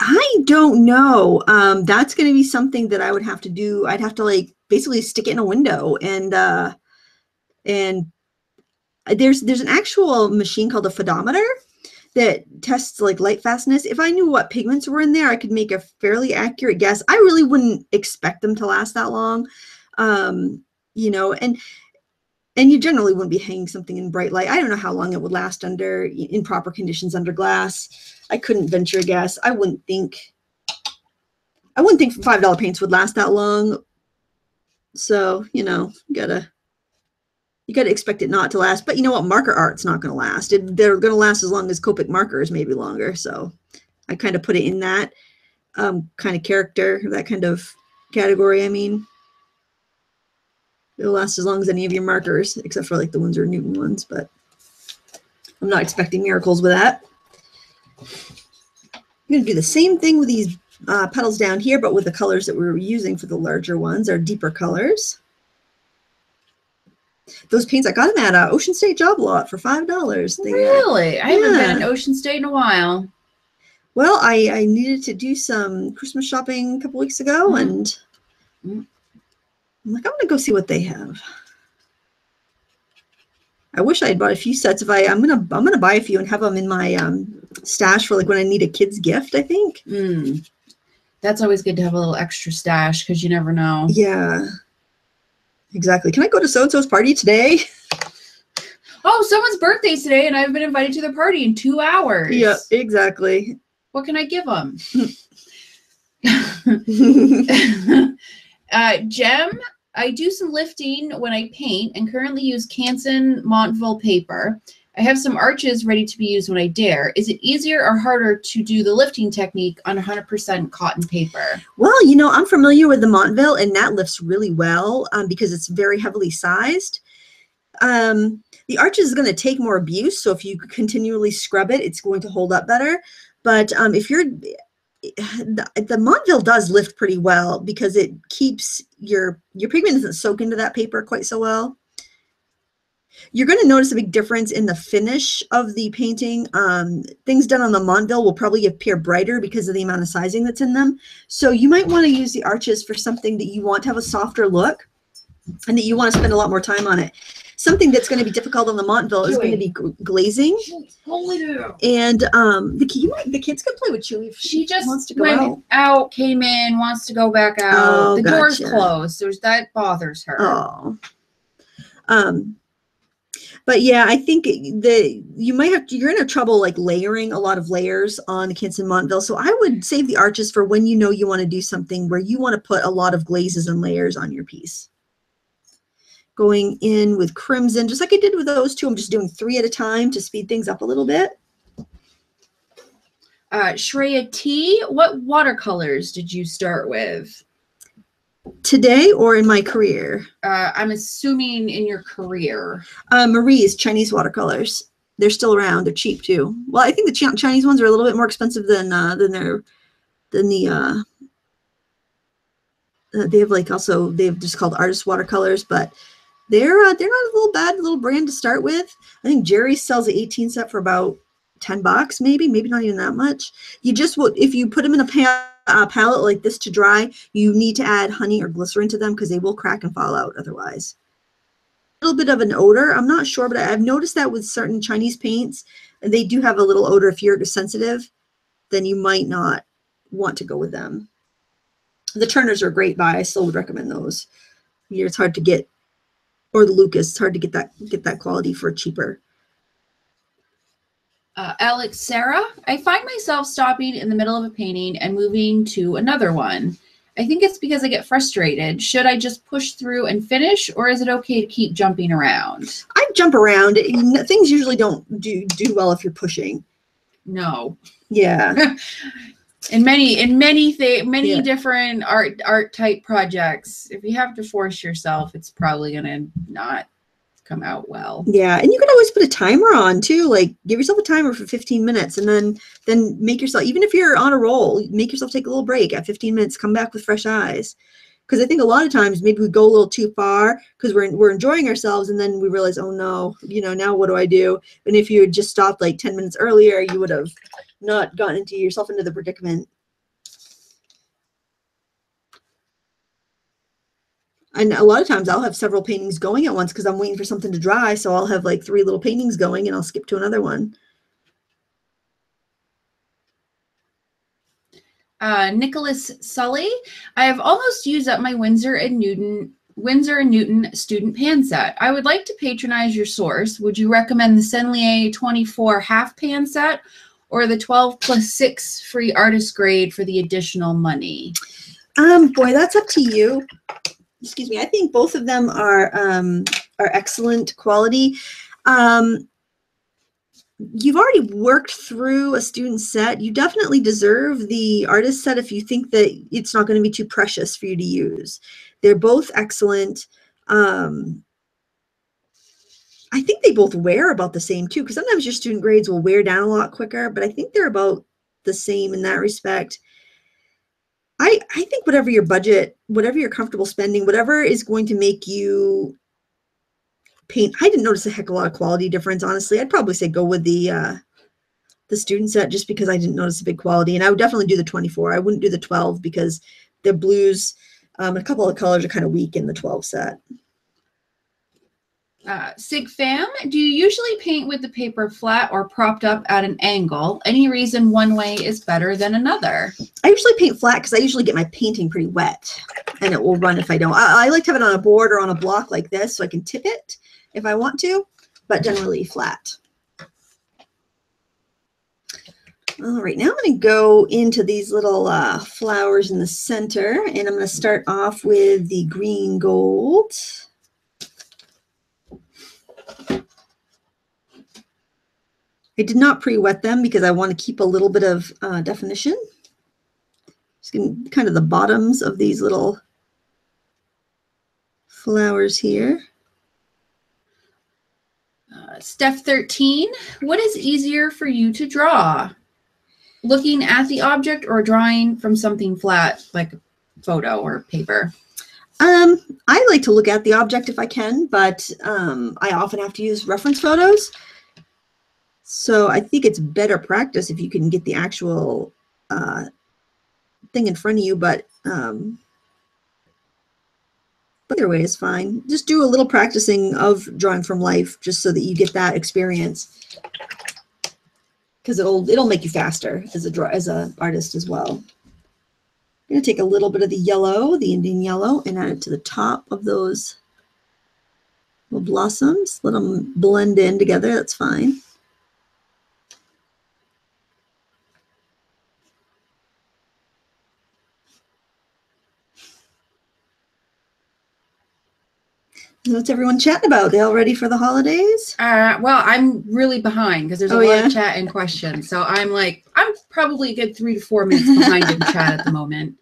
A: I don't know. Um, that's going to be something that I would have to do. I'd have to like basically stick it in a window and, uh, and there's, there's an actual machine called a photometer that tests like light fastness. If I knew what pigments were in there, I could make a fairly accurate guess. I really wouldn't expect them to last that long. Um, you know, and and you generally wouldn't be hanging something in bright light. I don't know how long it would last under in proper conditions under glass. I couldn't venture a guess. I wouldn't think I wouldn't think five dollar paints would last that long. So, you know, you gotta you gotta expect it not to last. But you know what? Marker art's not gonna last. It, they're gonna last as long as Copic markers, maybe longer. So I kind of put it in that um, kind of character, that kind of category, I mean. It'll last as long as any of your markers, except for like the Winsor Newton ones, but I'm not expecting miracles with that. I'm going to do the same thing with these uh, petals down here, but with the colors that we are using for the larger ones are deeper colors. Those paints, I got them at uh, Ocean State Job Lot for $5.
B: They, really? I haven't been in Ocean State in a while.
A: Well, I, I needed to do some Christmas shopping a couple weeks ago, mm -hmm. and mm. I'm like, I'm gonna go see what they have. I wish I had bought a few sets. If I, I'm gonna, I'm gonna buy a few and have them in my um, stash for like when I need a kid's gift. I think.
B: Mm. That's always good to have a little extra stash because you never know.
A: Yeah. Exactly. Can I go to so and so's party today?
B: Oh, someone's birthday today, and I've been invited to the party in two hours.
A: Yeah, exactly.
B: What can I give them? uh, Gem I do some lifting when I paint and currently use Canson Montval paper. I have some arches ready to be used when I dare. Is it easier or harder to do the lifting technique on 100% cotton paper?
A: Well, you know, I'm familiar with the Montval and that lifts really well um, because it's very heavily sized. Um, the arches is going to take more abuse. So if you continually scrub it, it's going to hold up better. But um, if you're the, the Montval does lift pretty well because it keeps your your pigment doesn't soak into that paper quite so well. You're going to notice a big difference in the finish of the painting. Um, things done on the Montval will probably appear brighter because of the amount of sizing that's in them. So you might want to use the arches for something that you want to have a softer look and that you want to spend a lot more time on it something that's going to be difficult on the Montval is going to be glazing. And um, the, key, the kids can play with Chewy if
B: she, just wants to go out. out. came in, wants to go back out. Oh, the gotcha. door's closed. There's that bothers her.
A: Oh. Um, but yeah, I think the you might have you're gonna have trouble like layering a lot of layers on the Canson Montval. So I would save the arches for when you know you want to do something where you want to put a lot of glazes and layers on your piece going in with crimson, just like I did with those two. I'm just doing three at a time to speed things up a little bit.
B: Uh, Shreya T, what watercolors did you start with?
A: Today or in my career?
B: Uh, I'm assuming in your career.
A: Uh, Marie's Chinese watercolors. They're still around. They're cheap too. Well, I think the Chinese ones are a little bit more expensive than uh, than their than the uh, uh, they have like also they have just called artist watercolors, but they're uh, they're not a little bad little brand to start with. I think Jerry sells the 18 set for about 10 bucks, maybe, maybe not even that much. You just will if you put them in a pa uh, palette like this to dry, you need to add honey or glycerin to them because they will crack and fall out otherwise. A little bit of an odor. I'm not sure, but I've noticed that with certain Chinese paints, they do have a little odor. If you're sensitive, then you might not want to go with them. The Turners are a great buy. I still would recommend those. It's hard to get, or the Lukas, it's hard to get that get that quality for cheaper.
B: Uh, Alex Sarah, I find myself stopping in the middle of a painting and moving to another one. I think it's because I get frustrated. Should I just push through and finish, or is it okay to keep jumping around?
A: I jump around. Things usually don't do do well if you're pushing.
B: No.
A: Yeah.
B: in many in many th- many yeah. different art art type projects, if you have to force yourself, it's probably gonna not come out well.
A: Yeah, and you can always put a timer on too. Like give yourself a timer for 15 minutes and then then make yourself even if you're on a roll, make yourself take a little break at 15 minutes, come back with fresh eyes. Because I think a lot of times maybe we go a little too far because we're we're enjoying ourselves and then we realize, oh no, you know, now what do I do? And if you had just stopped like 10 minutes earlier, you would have not gotten into yourself into the predicament and a lot of times I'll have several paintings going at once because I'm waiting for something to dry. So I'll have like three little paintings going and I'll skip to another one.
B: Uh, Nicholas Sully, I have almost used up my Winsor and Newton Winsor and Newton student pan set. I would like to patronize your source. Would you recommend the Sennelier 24 half pan set or the 12 plus 6 free artist grade for the additional money?
A: Um, boy, that's up to you excuse me, I think both of them are um, are excellent quality. Um, you've already worked through a student set. You definitely deserve the artist set if you think that it's not going to be too precious for you to use. They're both excellent. Um, I think they both wear about the same too, because sometimes your student grades will wear down a lot quicker, but I think they're about the same in that respect. I, I think whatever your budget, whatever you're comfortable spending, whatever is going to make you paint. I didn't notice a heck of a lot of quality difference, honestly. I'd probably say go with the uh, the student set just because I didn't notice a big quality. And I would definitely do the 24. I wouldn't do the 12 because the blues, um, a couple of colors are kind of weak in the 12 set.
B: Uh, Sig Fam, do you usually paint with the paper flat or propped up at an angle? Any reason one way is better than another?
A: I usually paint flat because I usually get my painting pretty wet and it will run if I don't. I, I, like to have it on a board or on a block like this so I can tip it if I want to, but generally flat. All right, now I'm going to go into these little uh, flowers in the center and I'm going to start off with the green gold. I did not pre-wet them because I want to keep a little bit of uh, definition. Just getting kind of the bottoms of these little flowers here.
B: Uh, Steph 13, what is easier for you to draw? Looking at the object or drawing from something flat like a photo or paper?
A: Um, I like to look at the object if I can, but um, I often have to use reference photos. So I think it's better practice if you can get the actual uh, thing in front of you, but um, either way is fine. Just do a little practicing of drawing from life just so that you get that experience because it'll it'll make you faster as a draw as a artist as well. I'm going to take a little bit of the yellow, the Indian yellow, and add it to the top of those little blossoms. Let them blend in together. That's fine. What's everyone chatting about? They all ready for the holidays?
B: Uh, well, I'm really behind because there's a oh, lot yeah? of chat and questions. So I'm like, I'm probably a good three to four minutes behind in chat at the moment.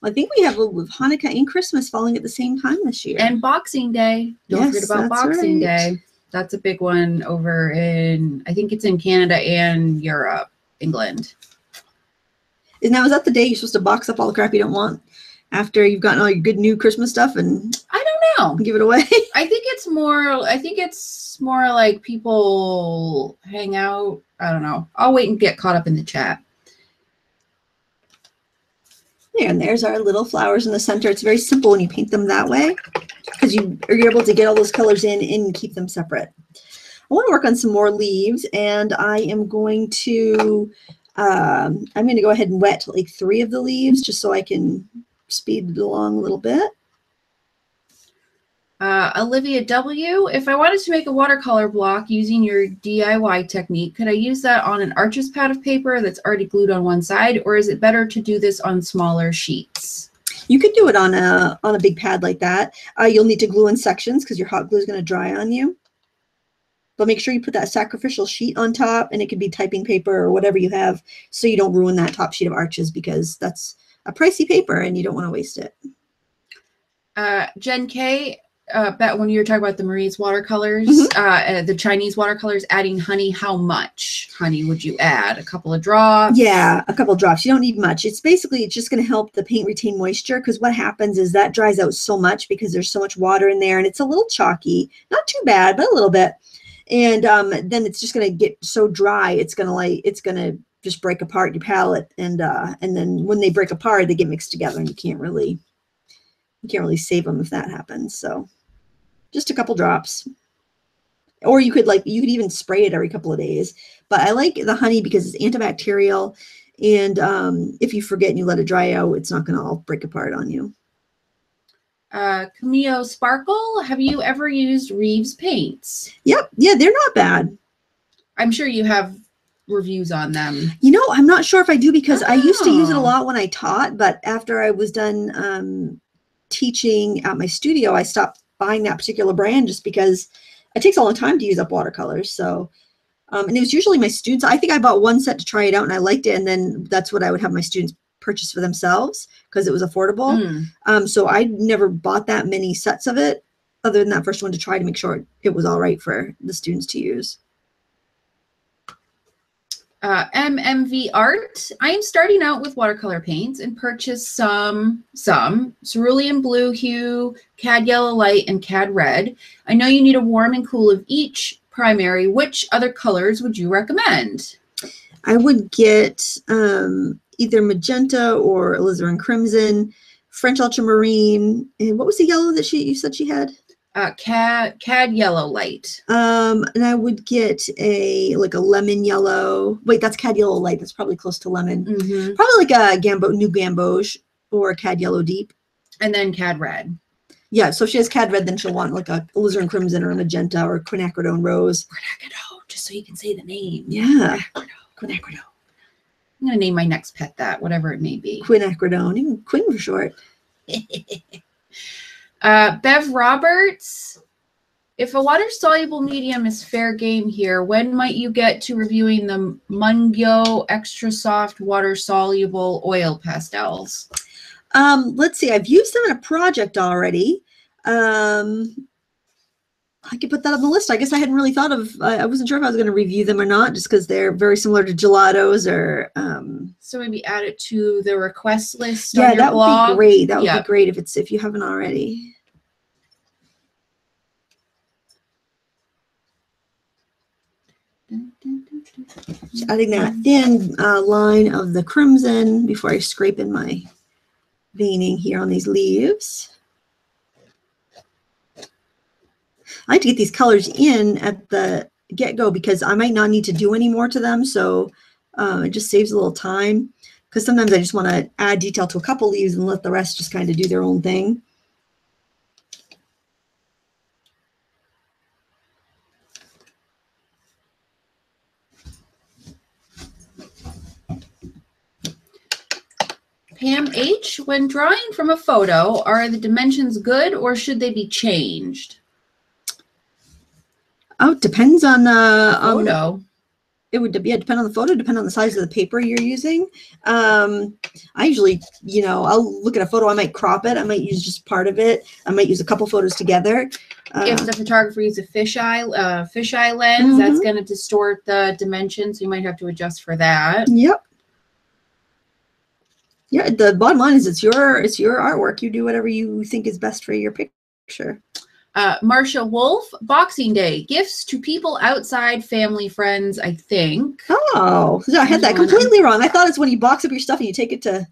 A: Well, I think we have with Hanukkah and Christmas falling at the same time this year.
B: And Boxing Day. Don't yes, forget about Boxing right. Day. That's a big one over in, I think it's in Canada and Europe, England.
A: And now, is that the day you're supposed to box up all the crap you don't want after you've gotten all your good new Christmas stuff and
B: know.
A: Give it away.
B: I think it's more. I think it's more like people hang out. I don't know. I'll wait and get caught up in the chat.
A: There, and there's our little flowers in the center. It's very simple when you paint them that way because you are able to get all those colors in and keep them separate. I want to work on some more leaves and I am going to Um, I'm going to go ahead and wet like three of the leaves just so I can speed it along a little bit.
B: Uh, Olivia W., if I wanted to make a watercolor block using your DIY technique, could I use that on an Arches pad of paper that's already glued on one side, or is it better to do this on smaller sheets?
A: You could do it on a on a big pad like that. Uh, you'll need to glue in sections because your hot glue is going to dry on you. But make sure you put that sacrificial sheet on top, and it could be typing paper or whatever you have, so you don't ruin that top sheet of Arches because that's a pricey paper and you don't want to waste it.
B: Uh, Jen K, uh, when you were talking about the Marie's watercolors, mm-hmm. uh, uh, the Chinese watercolors, adding honey, how much honey would you add? A couple of drops?
A: Yeah, a couple of drops. You don't need much. It's basically it's just going to help the paint retain moisture because what happens is that dries out so much because there's so much water in there and it's a little chalky. Not too bad, but a little bit. And um, then it's just going to get so dry. It's going to like it's going to just break apart your palette and uh, and then when they break apart, they get mixed together and you can't really you can't really save them if that happens. So just a couple drops. Or you could like, you could even spray it every couple of days. But I like the honey because it's antibacterial. And um, if you forget and you let it dry out, it's not going to all break apart on you.
B: Uh, Cameo Sparkle, have you ever used Reeves paints?
A: Yep. Yeah, they're not bad.
B: I'm sure you have reviews on them.
A: You know, I'm not sure if I do because oh. I used to use it a oh. lot when I taught, but after I was done um, teaching at my studio, I stopped buying that particular brand just because it takes a long time to use up watercolors. So, um, and it was usually my students. I think I bought one set to try it out and I liked it. And then that's what I would have my students purchase for themselves because it was affordable. Mm. Um, so I never bought that many sets of it other than that first one to try to make sure it was all right for the students to use
B: uh, MMV Art. I am starting out with watercolor paints and purchased some, some cerulean blue hue, cad yellow light, and cad red. I know you need a warm and cool of each primary. Which other colors would you recommend?
A: I would get um, either magenta or alizarin crimson, French ultramarine, and what was the yellow that she you said she had?
B: Uh, cad cad yellow light.
A: Um, and I would get a like a lemon yellow. Wait, that's cad yellow light. That's probably close to lemon. Mm-hmm. Probably like a gambo new gamboge or cad yellow deep.
B: And then cad red.
A: Yeah, so if she has cad red, then she'll want like a alizarin crimson or a magenta or quinacridone rose.
B: Quinacridone, just so you can say the name.
A: Yeah. Quinacridone.
B: I'm gonna name my next pet that, whatever it may be.
A: Quinacridone, even Quinn for short.
B: Uh, Bev Roberts, if a water soluble medium is fair game here, when might you get to reviewing the Mungyo extra soft water soluble oil pastels?
A: Um, let's see, I've used them in a project already. Um, I could put that on the list. I guess I hadn't really thought of. I wasn't sure if I was going to review them or not, just because they're very similar to gelatos or. Um,
B: so maybe add it to the request list.
A: Yeah, that blog. would be great. That would be great if it's if you haven't already. Just adding that thin uh, line of the crimson before I scrape in my veining here on these leaves. I like to get these colors in at the get-go because I might not need to do any more to them. So uh, it just saves a little time because sometimes I just want to add detail to a couple leaves and let the rest just kind of do their own thing.
B: Pam H, when drawing from a photo, are the dimensions good or should they be changed?
A: Oh, it depends on the
B: photo. Um,
A: it would yeah, depend on the photo, depend on the size of the paper you're using. Um, I usually, you know, I'll look at a photo, I might crop it, I might use just part of it, I might use a couple photos together.
B: Uh, if the photographer uses a fisheye uh, fisheye lens, mm-hmm. that's going to distort the dimensions. So you might have to adjust for that.
A: Yep. Yeah, the bottom line is it's your it's your artwork. You do whatever you think is best for your picture.
B: Uh, Marcia Wolf, Boxing Day, gifts to people outside family, friends, I think.
A: Oh, I had that completely wrong. I thought it's when you box up your stuff and you take it to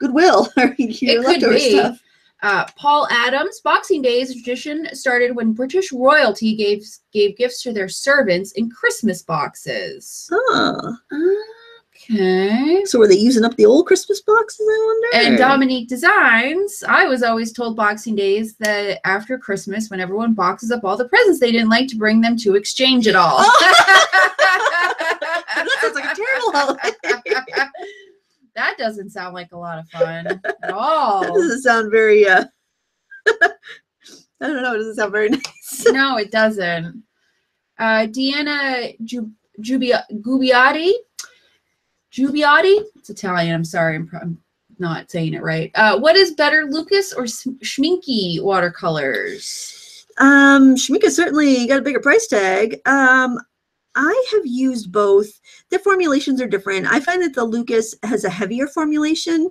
A: Goodwill or your leftover stuff.
B: Uh, Paul Adams, Boxing Day is a tradition started when British royalty gave gave gifts to their servants in Christmas boxes.
A: Oh.
B: Okay.
A: So were they using up the old Christmas boxes? I wonder.
B: And Dominique Designs, I was always told Boxing Days that after Christmas, when everyone boxes up all the presents they didn't like to bring them to exchange at all.
A: that sounds like a terrible holiday.
B: that doesn't sound like a lot of fun at all.
A: That doesn't sound very. Uh, I don't know. It doesn't sound very nice.
B: no, it doesn't. Uh, Deanna Ju- Jubia-. Jubiati? It's Italian. I'm sorry. I'm, I'm not saying it right. Uh, what is better, Lukas or Schminky watercolors?
A: Um, Schmika certainly got a bigger price tag. Um, I have used both. The formulations are different. I find that the Lukas has a heavier formulation.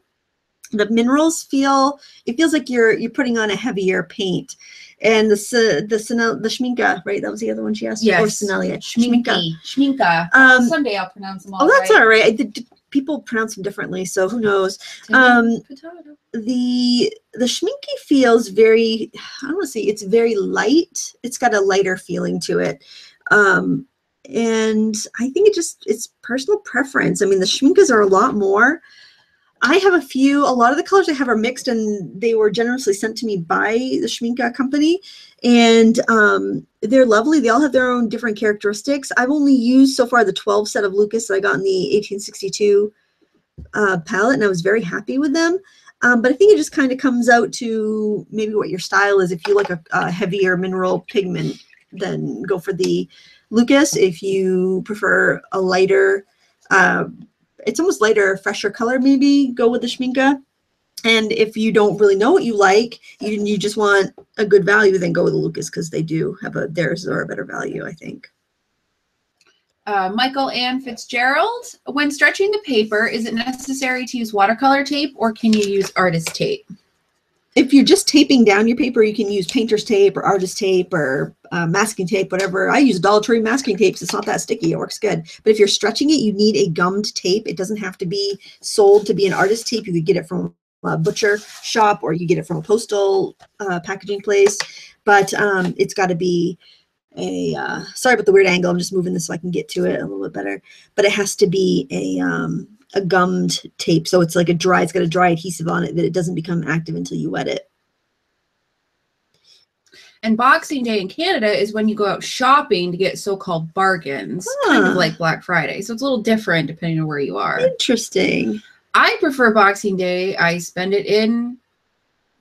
A: The minerals feel it feels like you're you're putting on a heavier paint. And the the Sinel, the Schminka, right? That was the other one she asked.
B: Yes.
A: Or Sinelia.
B: Schminky. Schminka.
A: Um,
B: Someday I'll pronounce them all
A: oh, that's
B: right.
A: all right. I did, people pronounce them differently, so who knows? Um, the the schminky feels very i don't want to say it's very light it's got a lighter feeling to it um and i think it just it's personal preference i mean the schminkas are a lot more i have a few a lot of the colors i have are mixed and they were generously sent to me by the schminka company and um they're lovely they all have their own different characteristics i've only used so far the 12 set of Lukas that i got in the 1862 uh, palette and i was very happy with them um, but I think it just kind of comes out to maybe what your style is. If you like a, a heavier mineral pigment, then go for the Lukas. If you prefer a lighter, uh, it's almost lighter, fresher color, maybe go with the Schminka. And if you don't really know what you like, you, you just want a good value, then go with the Lukas because they do have a theirs are a better value, I think.
B: Uh, Michael Ann Fitzgerald. When stretching the paper, is it necessary to use watercolor tape or can you use artist tape?
A: If you're just taping down your paper, you can use painter's tape or artist tape or uh, masking tape, whatever. I use Dollar Tree masking tapes. It's not that sticky. It works good. But if you're stretching it, you need a gummed tape. It doesn't have to be sold to be an artist tape. You could get it from a butcher shop or you get it from a postal uh, packaging place. But um, it's got to be a, uh, sorry about the weird angle. I'm just moving this so I can get to it a little bit better. But it has to be a, um, a gummed tape. So it's like a dry, it's got a dry adhesive on it that it doesn't become active until you wet it.
B: And Boxing Day in Canada is when you go out shopping to get so-called bargains, kind of ah. like Black Friday. So it's a little different depending on where you are.
A: Interesting.
B: I prefer Boxing Day. I spend it in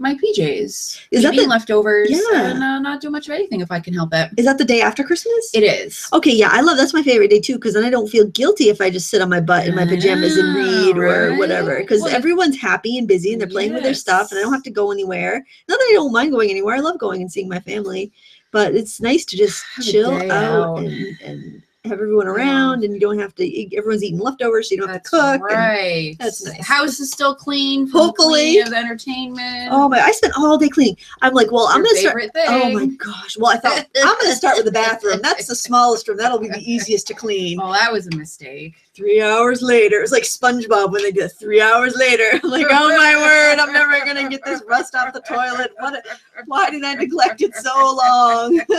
B: my PJs,
A: Is that
B: eating
A: the-
B: leftovers,
A: Yeah.
B: and uh, not do much of anything if I can help it.
A: Is that the day after Christmas?
B: It is.
A: Okay, yeah, I love that's my favorite day too because then I don't feel guilty if I just sit on my butt in my pajamas and read or whatever because
B: Well,
A: everyone's happy and busy and they're playing with their stuff and I don't have to go anywhere. Not that I don't mind going anywhere. I love going and seeing my family, but it's nice to just chill out,
B: out.
A: and and have everyone around and you don't have to. e, Everyone's eating leftovers, so you don't
B: That's
A: have to cook.
B: right.
A: That's nice.
B: House is still clean.
A: Hopefully.
B: cleaning of entertainment.
A: oh my! I spent all day cleaning. I'm like, well, I'm gonna start.
B: thing.
A: Oh my gosh! Well, I thought I'm gonna start with the bathroom. That's the smallest room. That'll be the easiest to clean.
B: Oh, that was a mistake.
A: Three hours later, it was like SpongeBob when they do it. Three hours later, I'm like, oh my word, I'm never gonna get this rust off the toilet. What? Why did I neglect it so long?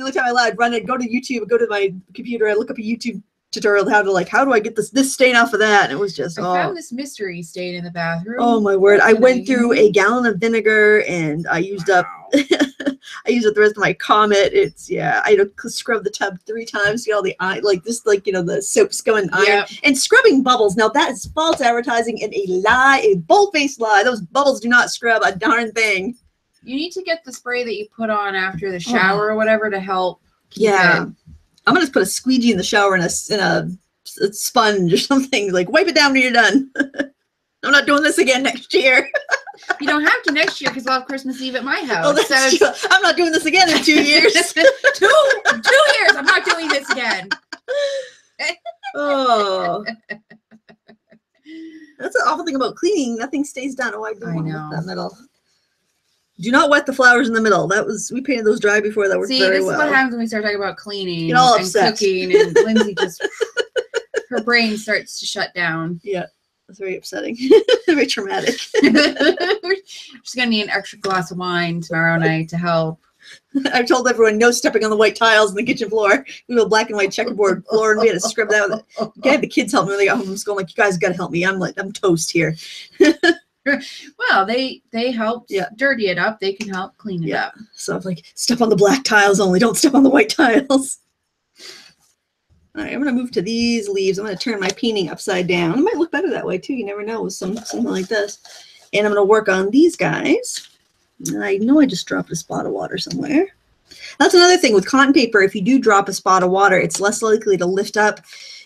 A: the only time I allowed run it, go to YouTube, go to my computer, I look up a YouTube tutorial how to like, how do I get this this stain off of that? And it was just
B: I
A: oh.
B: found this mystery stain in the bathroom.
A: Oh my word! I went
B: can
A: through a gallon of vinegar and I used up I used up the rest of my Comet. It's yeah. I had to scrub the tub three times to get all the eye like this like you know the soaps going iron
B: Yep.
A: and scrubbing bubbles. Now that is false advertising and a lie, a bold-faced lie. Those bubbles do not scrub a darn thing.
B: You need to get the spray that you put on after the oh. shower or whatever to help. keep
A: Yeah.
B: it-
A: I'm gonna put a squeegee in the shower and a a, a sponge or something. Like wipe it down when you're done. I'm not doing this again next year.
B: You don't have to next year because we'll have Christmas Eve at my oh, house.
A: Oh, that's
B: so
A: true. I'm not doing this again in two years.
B: two two years. I'm not doing this again.
A: oh, that's the awful thing about cleaning. Nothing stays done. Oh, I do
B: I know.
A: that middle. Do not wet the flowers in the middle. That was we painted those dry before. That worked
B: See,
A: very
B: this is what happens when we start talking about cleaning
A: Get all
B: and
A: upset.
B: cooking, and Lindsay just her brain starts to shut down.
A: Yeah, it's very upsetting. very traumatic.
B: She's gonna need an extra glass of wine tomorrow night to help.
A: I've told everyone no stepping on the white tiles in the kitchen floor. We have a black and white checkerboard floor, and we had to scrub that with it. Okay, the kids helped me when they got home from school. I'm like, you guys got to help me. I'm like, I'm toast here.
B: well, they they helped yeah. dirty it up. They can help clean it yeah. up.
A: So I'm like, step on the black tiles only. Don't step on the white tiles. All right, I'm going to move to these leaves. I'm going to turn my painting upside down. It might look better that way too. You never know with some something like this. And I'm going to work on these guys. I know I just dropped a spot of water somewhere. That's another thing with cotton paper. If you do drop a spot of water, it's less likely to lift up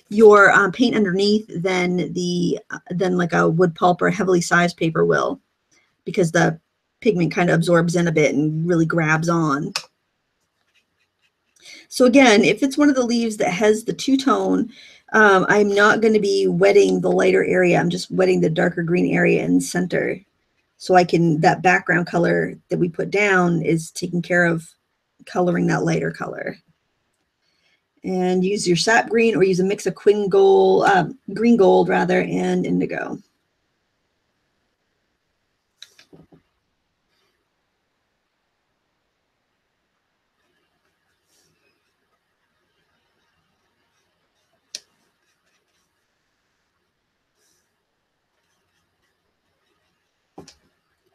A: your um, paint underneath than the uh, than like a wood pulp or heavily sized paper will, because the pigment kind of absorbs in a bit and really grabs on. So again, if it's one of the leaves that has the two-tone, um, I'm not going to be wetting the lighter area. I'm just wetting the darker green area in center. So I can, that background color that we put down is taking care of coloring that lighter color. And use your sap green or use a mix of gold, um, green gold rather, and indigo.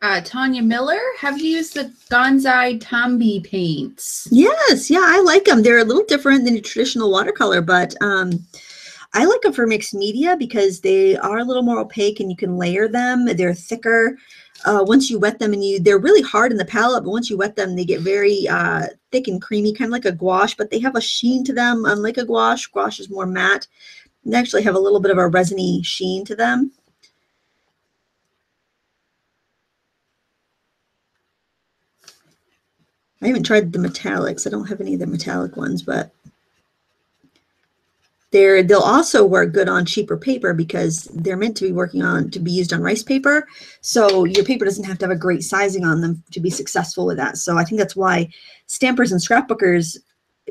B: Uh, Tanya Miller, have you used the Gansai Tambi paints?
A: Yes, yeah, I like them. They're a little different than a traditional watercolor, but um, I like them for mixed media because they are a little more opaque and you can layer them. They're thicker. Uh, once you wet them and you, they're really hard in the palette, but once you wet them, they get very uh, thick and creamy, kind of like a gouache, but they have a sheen to them, unlike a gouache. Gouache is more matte. They actually have a little bit of a resiny sheen to them. I haven't tried the metallics. I don't have any of the metallic ones, but they're they'll also work good on cheaper paper because they're meant to be working on to be used on rice paper. So your paper doesn't have to have a great sizing on them to be successful with that. So I think that's why stampers and scrapbookers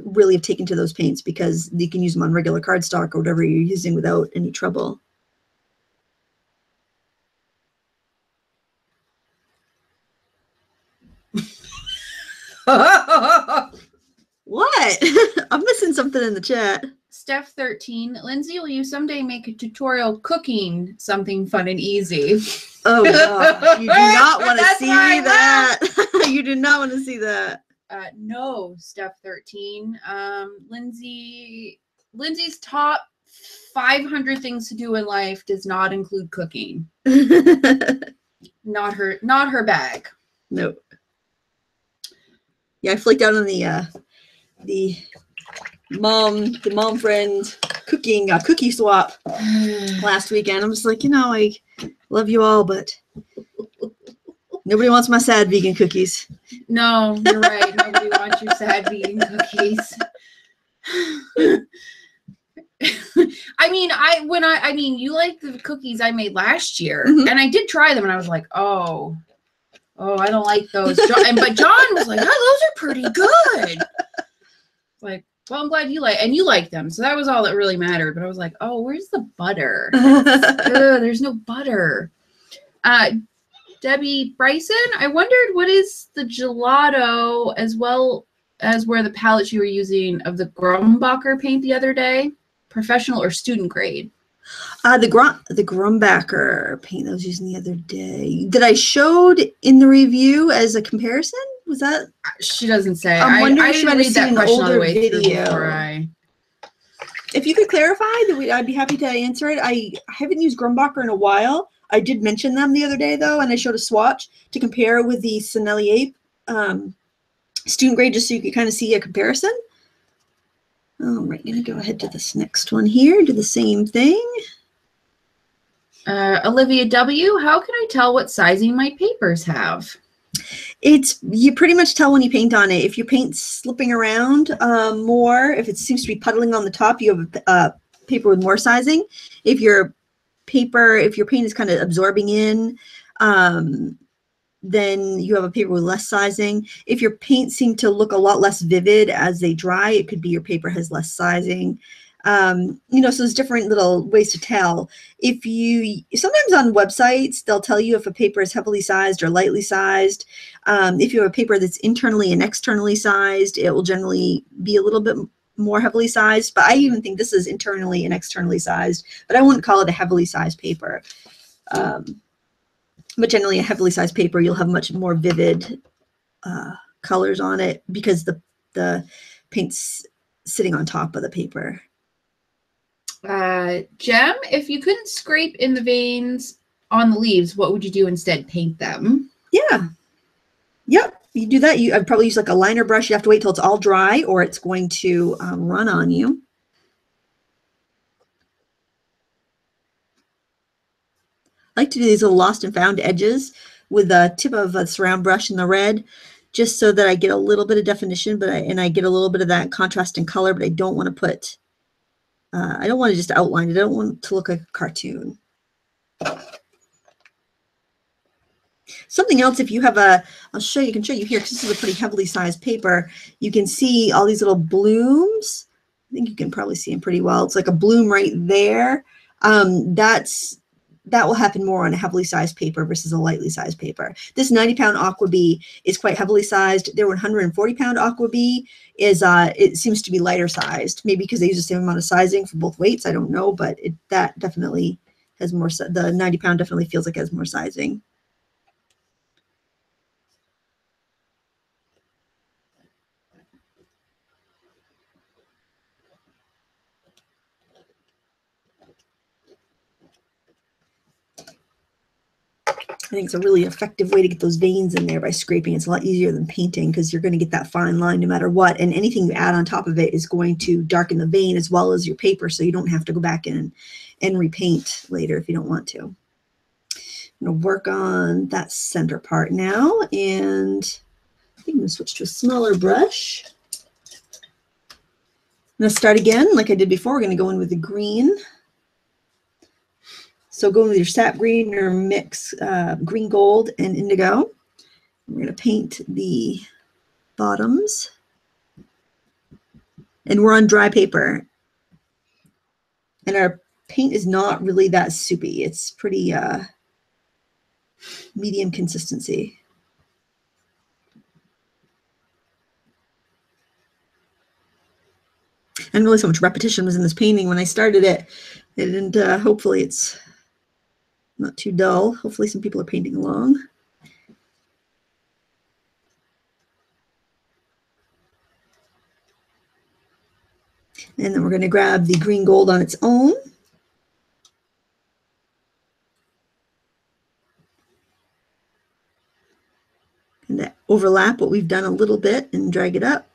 A: really have taken to those paints because you can use them on regular cardstock or whatever you're using without any trouble. What? I'm missing something in the chat.
B: Steph 13. Lindsay, will you someday make a tutorial cooking something fun and easy?
A: Oh, you do not want to see that. you do not want to see that.
B: Uh, no, Steph 13. Um, Lindsay, Lindsay's top 500 things to do in life does not include cooking. not her, not her bag.
A: Nope yeah, I flaked out on the uh, the mom the mom friend cooking uh, cookie swap last weekend. I'm just like, you know, I love you all, but nobody wants my sad vegan cookies.
B: No, you're right. nobody wants your sad vegan cookies. I mean, I when I I mean, you like the cookies I made last year, mm-hmm. and I did try them, and I was like, oh, oh, I don't like those. John, and but John was like, oh, those are pretty good. Like, well, I'm glad you like, and you like them. So that was all that really mattered. But I was like, oh, where's the butter? Ugh, there's no butter. Uh, Debbie Bryson, I wondered what is the gelato as well as where the palette you were using of the Grumbacher paint the other day, professional or student grade?
A: Uh, the Grum the Grumbacher paint I was using the other day that I showed in the review as a comparison. Was that?
B: Uh, she doesn't say.
A: I'm wondering I, I if she might have seen an older video. I... If you could clarify, that I'd be happy to answer it. I, I haven't used Grumbacher in a while. I did mention them the other day though, and I showed a swatch to compare with the Sennelier um, student grade, just so you could kind of see a comparison. All right, gonna go ahead to this next one here, do the same thing.
B: Uh, Olivia W., how can I tell what sizing my papers have?
A: It's you pretty much tell when you paint on it. If your paint's slipping around uh, more, if it seems to be puddling on the top, you have a uh, paper with more sizing. If your paper, if your paint is kind of absorbing in, um, then you have a paper with less sizing. If your paints seem to look a lot less vivid as they dry, it could be your paper has less sizing. Um, you know, so there's different little ways to tell. If you sometimes on websites they'll tell you if a paper is heavily sized or lightly sized. Um, if you have a paper that's internally and externally sized, it will generally be a little bit more heavily sized. But I even think this is internally and externally sized, but I wouldn't call it a heavily sized paper. Um, but generally, a heavily sized paper, you'll have much more vivid uh, colors on it because the the paint's sitting on top of the paper.
B: Uh, Gem, if you couldn't scrape in the veins on the leaves, what would you do instead? Paint them?
A: Yeah. Yep. You do that. You I'd probably use like a liner brush. You have to wait till it's all dry or it's going to um, run on you. Like to do these little lost and found edges with the tip of a surround brush in the red just so that I get a little bit of definition, but I, and I get a little bit of that contrast in color, but I don't want to put, uh, I don't want to just outline it. I don't want to look like a cartoon. Something else, if you have a, I'll show you, can show you here, because this is a pretty heavily sized paper. You can see all these little blooms. I think you can probably see them pretty well. It's like a bloom right there. Um, that's that will happen more on a heavily sized paper versus a lightly sized paper. This 90 pound Aquabee is quite heavily sized. Their 140 pound Aquabee is, uh, it seems to be lighter sized, maybe because they use the same amount of sizing for both weights. I don't know, but it, that definitely has more, the 90 pound definitely feels like it has more sizing. I think it's a really effective way to get those veins in there by scraping. It's a lot easier than painting because you're going to get that fine line no matter what. And anything you add on top of it is going to darken the vein as well as your paper so you don't have to go back in and, repaint later if you don't want to. I'm going to work on that center part now and I think I'm going to switch to a smaller brush. I'm going to start again like I did before. We're going to go in with the green. So go with your sap green or mix uh, green gold and indigo. We're going to paint the bottoms. And we're on dry paper. And our paint is not really that soupy. It's pretty uh, medium consistency. And really so much repetition was in this painting when I started it. And uh, hopefully it's not too dull. Hopefully some people are painting along. And then we're going to grab the green gold on its own. And overlap what we've done a little bit and drag it up.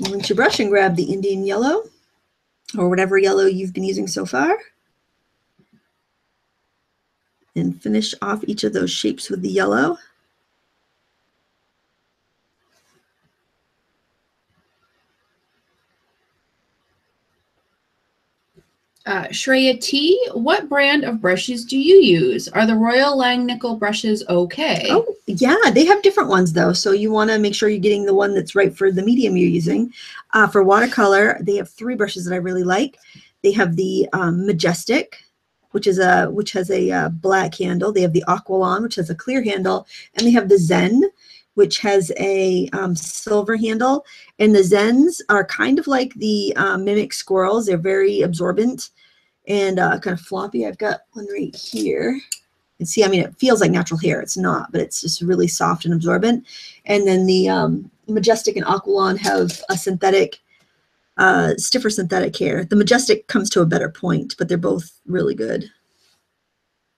A: Rinse your brush and grab the Indian yellow or whatever yellow you've been using so far. And finish off each of those shapes with the yellow.
B: Uh, Shreya T, what brand of brushes do you use? Are the Royal Langnickel brushes okay?
A: Oh, yeah, they have different ones though. So you want to make sure you're getting the one that's right for the medium you're using. Uh, for watercolor, they have three brushes that I really like. They have the um, Majestic, which is a which has a uh, black handle. They have the Aqualon, which has a clear handle, and they have the Zen, which has a um, silver handle. And the Zens are kind of like the um, Mimik Squirrels. They're very absorbent and uh, kind of floppy. I've got one right here. And see, I mean, it feels like natural hair. It's not, but it's just really soft and absorbent. And then the um, Majestic and Aqualon have a synthetic, uh, stiffer synthetic hair. The Majestic comes to a better point, but they're both really good.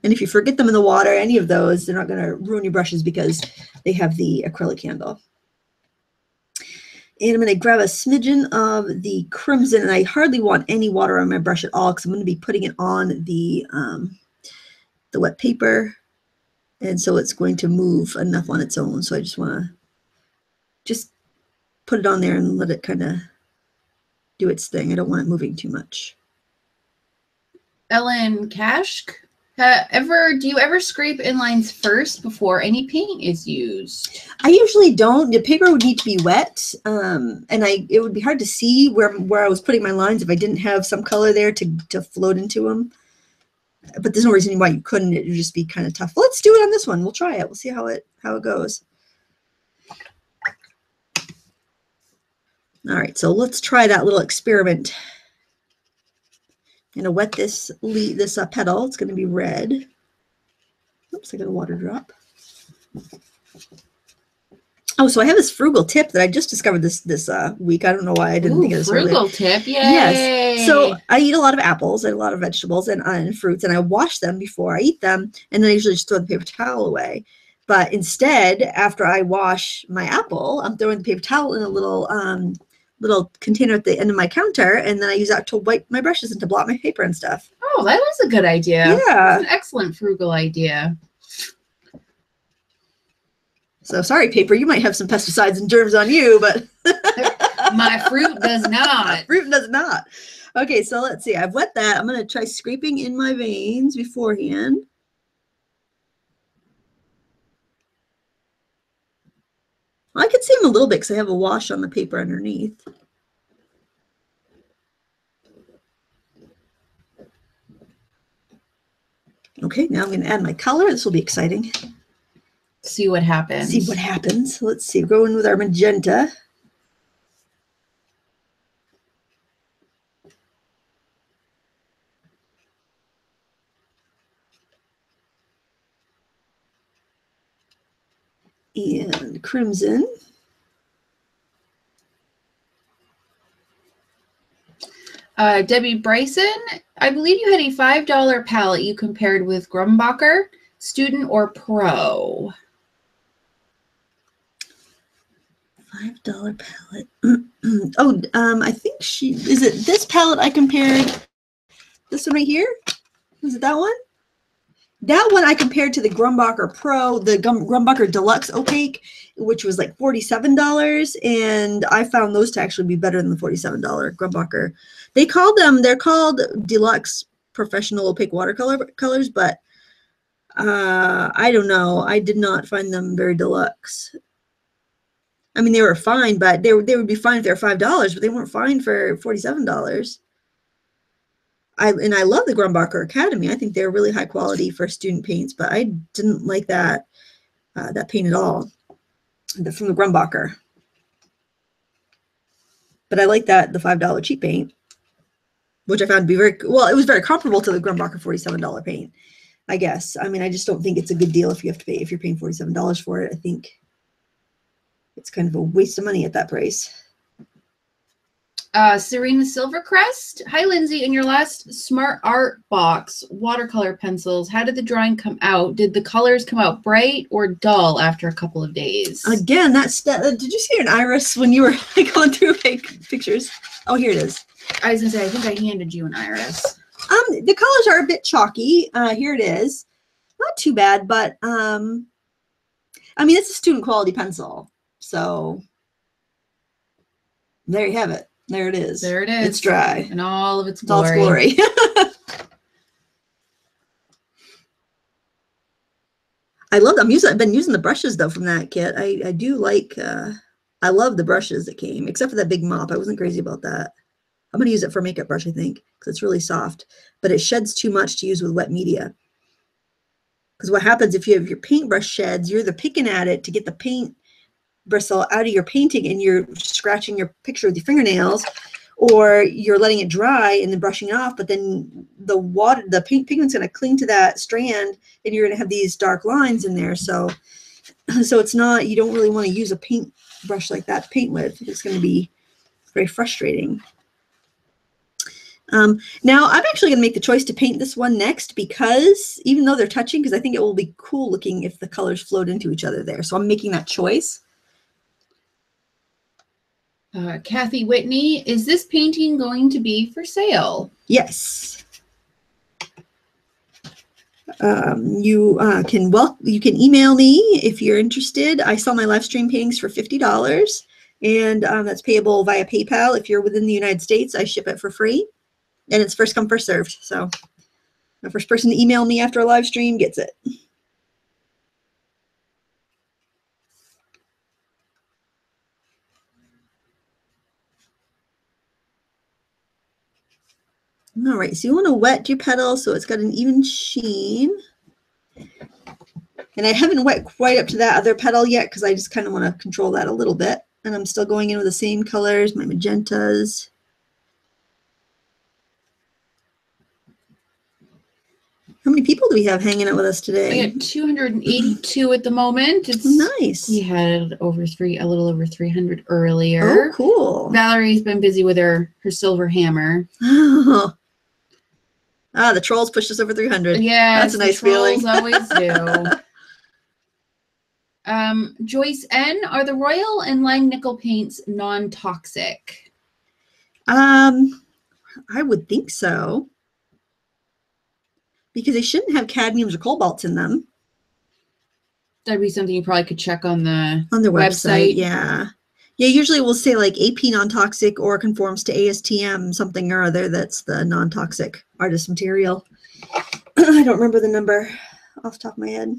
A: And if you forget them in the water, any of those, they're not going to ruin your brushes because they have the acrylic handle. And I'm going to grab a smidgen of the crimson, and I hardly want any water on my brush at all because I'm going to be putting it on the, um, the wet paper. And so it's going to move enough on its own. So I just want to just put it on there and let it kind of do its thing. I don't want it moving too much.
B: Ellen Kashk, Uh, ever do you ever scrape inlines first before any paint is used?
A: I usually don't. The paper would need to be wet, um, and I it would be hard to see where where I was putting my lines if I didn't have some color there to to float into them. But there's no reason why you couldn't. It would just be kind of tough. Let's do it on this one. We'll try it. We'll see how it how it goes. All right, so let's try that little experiment. I'm gonna wet this leaf, this uh, petal. It's gonna be red. Oops, I got a water drop. Oh, so I have this frugal tip that I just discovered this this uh, week. I don't know why I didn't
B: Ooh,
A: think of this
B: frugal
A: earlier.
B: tip. Yay.
A: Yes. So I eat a lot of apples and a lot of vegetables and, uh, and fruits, and I wash them before I eat them, and then I usually just throw the paper towel away. But instead, after I wash my apple, I'm throwing the paper towel in a little um, little container at the end of my counter, and then I use that to wipe my brushes and to blot my paper and stuff.
B: Oh, that was a good idea.
A: Yeah.
B: That's an excellent frugal idea.
A: So sorry, paper, you might have some pesticides and germs on you, but
B: My fruit does not.
A: fruit does not. Okay, so let's see. I've wet that. I'm going to try scraping in my veins beforehand. I can see them a little bit because I have a wash on the paper underneath. Okay, now I'm going to add my color. This will be exciting.
B: See what happens.
A: See what happens. Let's see. Go in with our magenta. And crimson.
B: Uh, Debbie Bryson, I believe you had a $5 palette you compared with Grumbacher, student or pro.
A: Five dollar palette. oh, um, I think she is it this palette I compared. This one right here. Is it that one? That one I compared to the Grumbacher Pro, the Grumbacher Deluxe Opaque, which was like $47. And I found those to actually be better than the $47 Grumbacher. They called them, they're called Deluxe Professional Opaque Watercolor colors, but uh, I don't know. I did not find them very deluxe. I mean, they were fine, but they, they would be fine if they were $5, but they weren't fine for $47. I and I love the Grumbacher Academy. I think they're really high quality for student paints, but I didn't like that uh, that paint at all the, from the Grumbacher. But I like that the five dollar cheap paint, which I found to be very well. It was very comparable to the Grumbacher forty seven dollar paint. I guess. I mean, I just don't think it's a good deal if you have to pay if you're paying forty seven dollars for it. I think it's kind of a waste of money at that price.
B: Uh, Serena Silvercrest. Hi, Lindsay. In your last Smart Art box, watercolor pencils, how did the drawing come out? Did the colors come out bright or dull after a couple of days?
A: Again, that's that. uh, Did you see an iris when you were going through fake pictures? Oh, here it is.
B: I was gonna say, I think I handed you an iris.
A: Um, the colors are a bit chalky. Uh, here it is. Not too bad, but um, I mean, it's a student quality pencil, so there you have it. There it is.
B: There it is.
A: It's dry.
B: In all of its
A: It's all
B: glory.
A: its glory. I love. I'm using. I've been using the brushes though from that kit. I I do like. uh I love the brushes that came, except for that big mop. I wasn't crazy about that. I'm gonna use it for a makeup brush, I think, because it's really soft, but it sheds too much to use with wet media. Because what happens if you have your paintbrush sheds, you're the picking at it to get the paint bristle out of your painting and you're scratching your picture with your fingernails or you're letting it dry and then brushing it off but then the water the paint pigment's going to cling to that strand and you're going to have these dark lines in there so so it's not you don't really want to use a paint brush like that to paint with it's going to be very frustrating um, now I'm actually going to make the choice to paint this one next because even though they're touching, because I think it will be cool looking if the colors float into each other there. So I'm making that choice.
B: Uh, Kathy Whitney, is this painting going to be for sale?
A: Yes. Um, you uh, can well you can email me if you're interested. I sell my live stream paintings for fifty dollars, and um, that's payable via PayPal. If you're within the United States, I ship it for free, and it's first come first served. So The first person to email me after a live stream gets it. All right, so you want to wet your petal so it's got an even sheen. And I haven't wet quite up to that other petal yet because I just kind of want to control that a little bit. And I'm still going in with the same colors, my magentas. How many people do we have hanging out with us today?
B: We got 282 at the moment. It's
A: nice.
B: We had over three, a little over 300 earlier.
A: Oh, cool.
B: Valerie's been busy with her her silver hammer.
A: Oh. Ah, the trolls pushed us over 300.
B: Yeah,
A: That's a nice feeling.
B: always do. um, Joyce N. Are the Royal and Langnickel paints non-toxic?
A: Um, I would think so. Because they shouldn't have cadmiums or cobalts in them.
B: That'd be something you probably could check on the
A: on their website.
B: website.
A: Yeah. Yeah, usually we'll say like AP non-toxic or conforms to ASTM something or other that's the non-toxic artist material. I don't remember the number off the top of my head.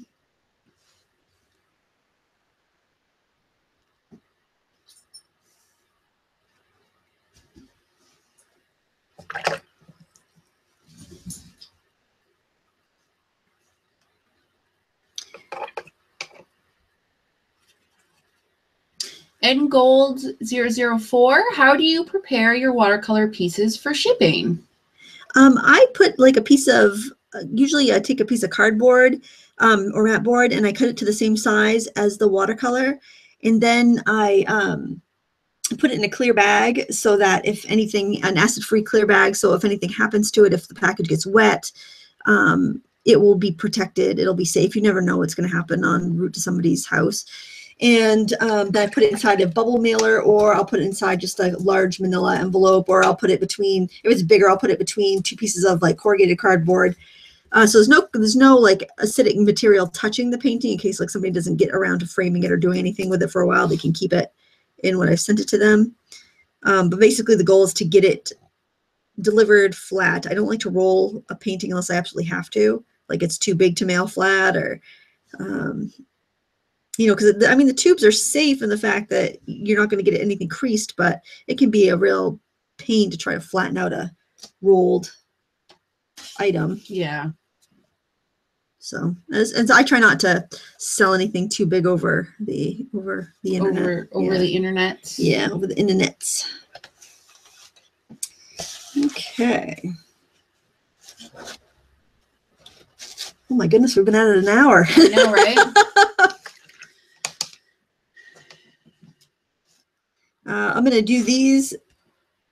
B: N Gold 004, how do you prepare your watercolor pieces for shipping?
A: Um, I put like a piece of, usually I take a piece of cardboard um, or mat board and I cut it to the same size as the watercolor. And then I um, put it in a clear bag so that if anything, an acid-free clear bag, so if anything happens to it, if the package gets wet, um, it will be protected. It'll be safe. You never know what's going to happen on route to somebody's house and um, then I put it inside a bubble mailer or I'll put it inside just a large manila envelope or I'll put it between, if it's bigger, I'll put it between two pieces of like corrugated cardboard. Uh, so there's no there's no like acidic material touching the painting in case like somebody doesn't get around to framing it or doing anything with it for a while. They can keep it in when I've sent it to them. Um, but basically the goal is to get it delivered flat. I don't like to roll a painting unless I absolutely have to. Like it's too big to mail flat or um, you know, because I mean, the tubes are safe in the fact that you're not going to get anything creased, but it can be a real pain to try to flatten out a rolled item.
B: Yeah.
A: So, as, as I try not to sell anything too big over the over the internet.
B: Over over
A: yeah.
B: the internet.
A: Yeah, over the internets. Okay. Oh my goodness, we've been at it an hour.
B: I know, right?
A: Uh, I'm going to do these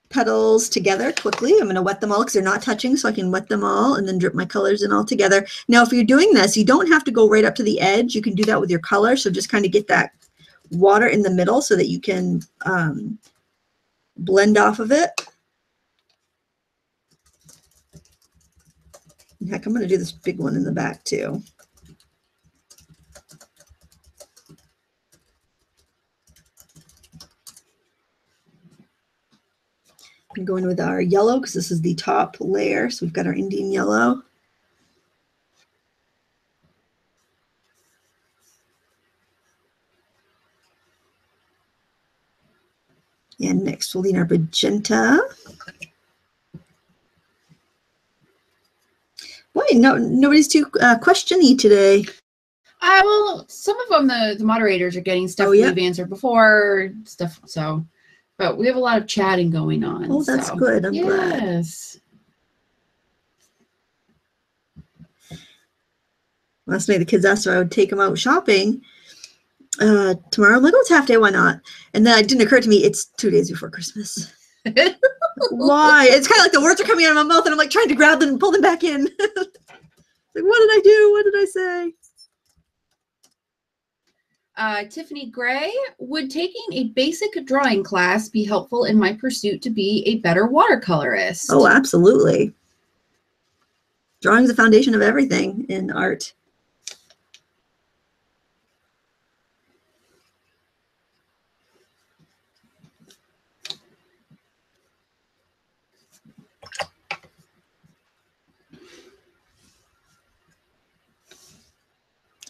A: petals together quickly. I'm going to wet them all because they're not touching so I can wet them all and then drip my colors in all together. Now, if you're doing this, you don't have to go right up to the edge. You can do that with your color. So just kind of get that water in the middle so that you can um, blend off of it. Heck, I'm going to do this big one in the back too. Going with our yellow because this is the top layer. So we've got our Indian yellow. And next we'll need our magenta. Boy, no, nobody's too uh, questiony today.
B: Uh, well, some of them the, the moderators are getting stuff
A: Oh, yeah.
B: we've answered before, stuff. So, but we have a lot of chatting going on.
A: Oh, that's
B: so.
A: good. I'm glad.
B: yes.
A: Last night the kids asked if I would take them out shopping uh, tomorrow. I'm like, oh, it's half day. Why not? And then it didn't occur to me it's two days before Christmas. Why? It's kind of like the words are coming out of my mouth, and I'm like trying to grab them and pull them back in. like, what did I do? What did I say?
B: Uh, Tiffany Gray, would taking a basic drawing class be helpful in my pursuit to be a better watercolorist?
A: Oh, absolutely. Drawing's the foundation of everything in art.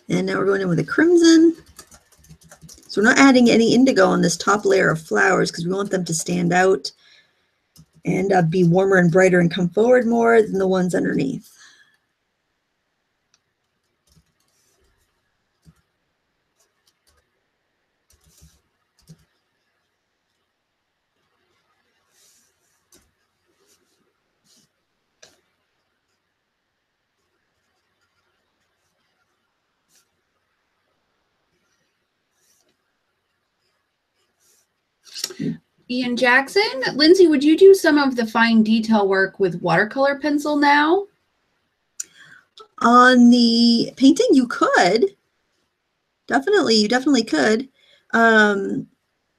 A: And now we're going in with a crimson. So we're not adding any indigo on this top layer of flowers because we want them to stand out and uh, be warmer and brighter and come forward more than the ones underneath.
B: Ian Jackson. Lindsay, would you do some of the fine detail work with watercolor pencil now?
A: On the painting, you could. Definitely, you definitely could. Um,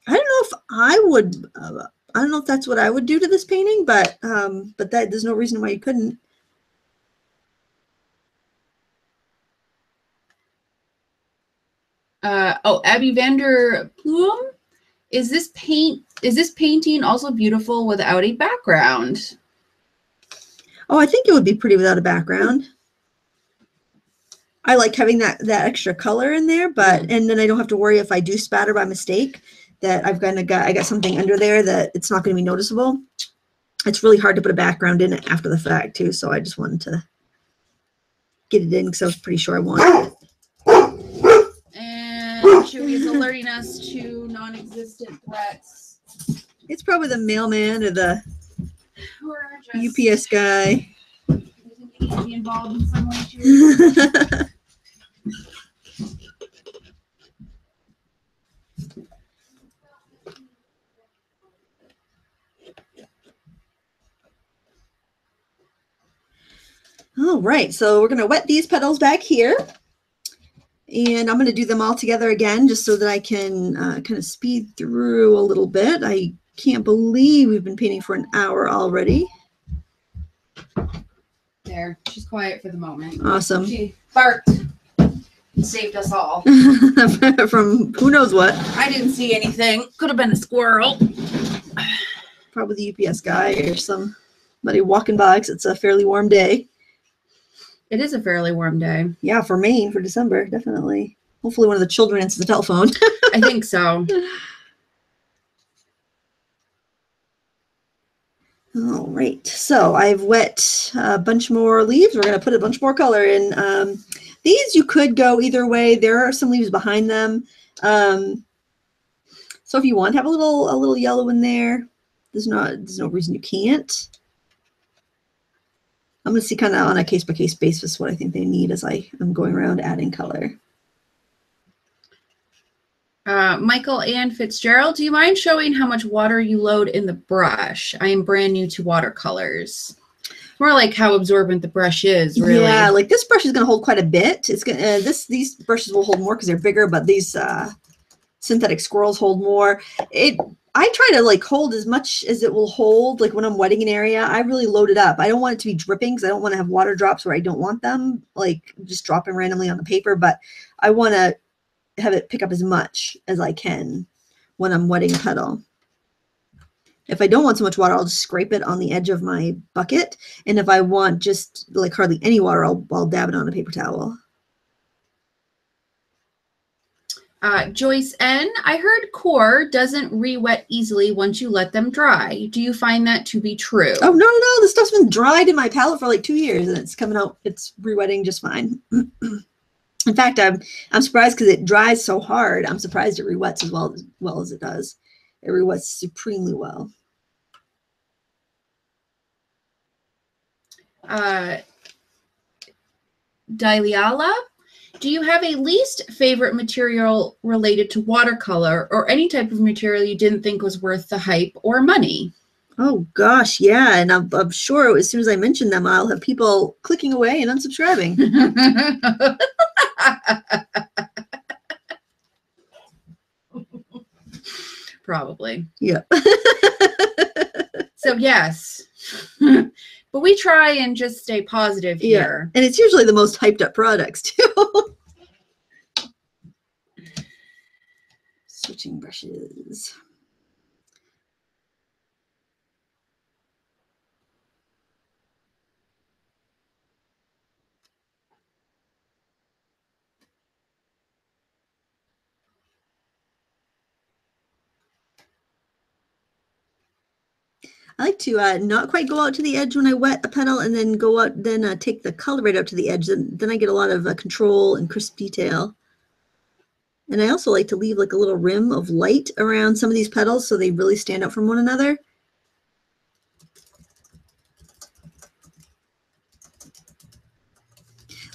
A: I don't know if I would. Uh, I don't know if that's what I would do to this painting, but um, but that there's no reason why you couldn't.
B: Uh, oh, Abby Vander Plume is this paint is this painting also beautiful without a background?
A: Oh, I think it would be pretty without a background. I like having that that extra color in there, but and then I don't have to worry if I do spatter by mistake that I've kind of got I got something under there that it's not going to be noticeable. It's really hard to put a background in it after the fact too, so I just wanted to get it in because I was pretty sure I wanted.
B: And Chewy is alerting us to non-existent threats.
A: It's probably the mailman or the UPS guy.
B: involved in some way,
A: All right, so we're going to wet these petals back here. And I'm going to do them all together again just so that I can uh, kind of speed through a little bit. I can't believe we've been painting for an hour already.
B: There, she's quiet for the moment.
A: Awesome.
B: She barked. Saved us all.
A: From who knows what.
B: I didn't see anything. Could have been a squirrel.
A: Probably the UPS guy or somebody walking by because it's a fairly warm day.
B: It is a fairly warm day.
A: Yeah, for Maine for December, definitely. Hopefully, one of the children answers the telephone.
B: I think so.
A: All right, so I've wet a bunch more leaves. We're going to put a bunch more color in. Um, these you could go either way. There are some leaves behind them. Um, so if you want, to have a little a little yellow in there. There's not there's no reason you can't. I'm going to see kind of on a case by case basis what I think they need as I am going around adding color.
B: Uh, Michael and Fitzgerald, do you mind showing how much water you load in the brush? I am brand new to watercolors. More like how absorbent the brush is, really.
A: Yeah, like this brush is going to hold quite a bit. It's going uh, this these brushes will hold more because they're bigger, but these uh, synthetic squirrels hold more. It I try to like hold as much as it will hold. Like when I'm wetting an area, I really load it up. I don't want it to be dripping because I don't want to have water drops where I don't want them, like just dropping randomly on the paper. But I want to have it pick up as much as I can when I'm wetting a petal. If I don't want so much water, I'll just scrape it on the edge of my bucket. And if I want just like hardly any water, I'll, I'll dab it on a paper towel.
B: Uh, Joyce N. I heard QoR doesn't re-wet easily once you let them dry. Do you find that to be true?
A: Oh no, no, no! The stuff's been dried in my palette for like two years, and it's coming out. It's re-wetting just fine. in fact, I'm I'm surprised because it dries so hard. I'm surprised it re-wets as well as well as it does. It re-wets supremely well.
B: Uh, Daliala do you have a least favorite material related to watercolor or any type of material you didn't think was worth the hype or money?
A: Oh gosh, yeah, and I'm, I'm sure as soon as I mention them, I'll have people clicking away and unsubscribing.
B: Probably.
A: Yeah.
B: so yes, but we try and just stay positive here.
A: And it's usually the most hyped up products too. Switching brushes. I like to uh, not quite go out to the edge when I wet a petal and then go out, then uh, take the color right out to the edge. Then, then I get a lot of uh, control and crisp detail. And I also like to leave like a little rim of light around some of these petals so they really stand out from one another.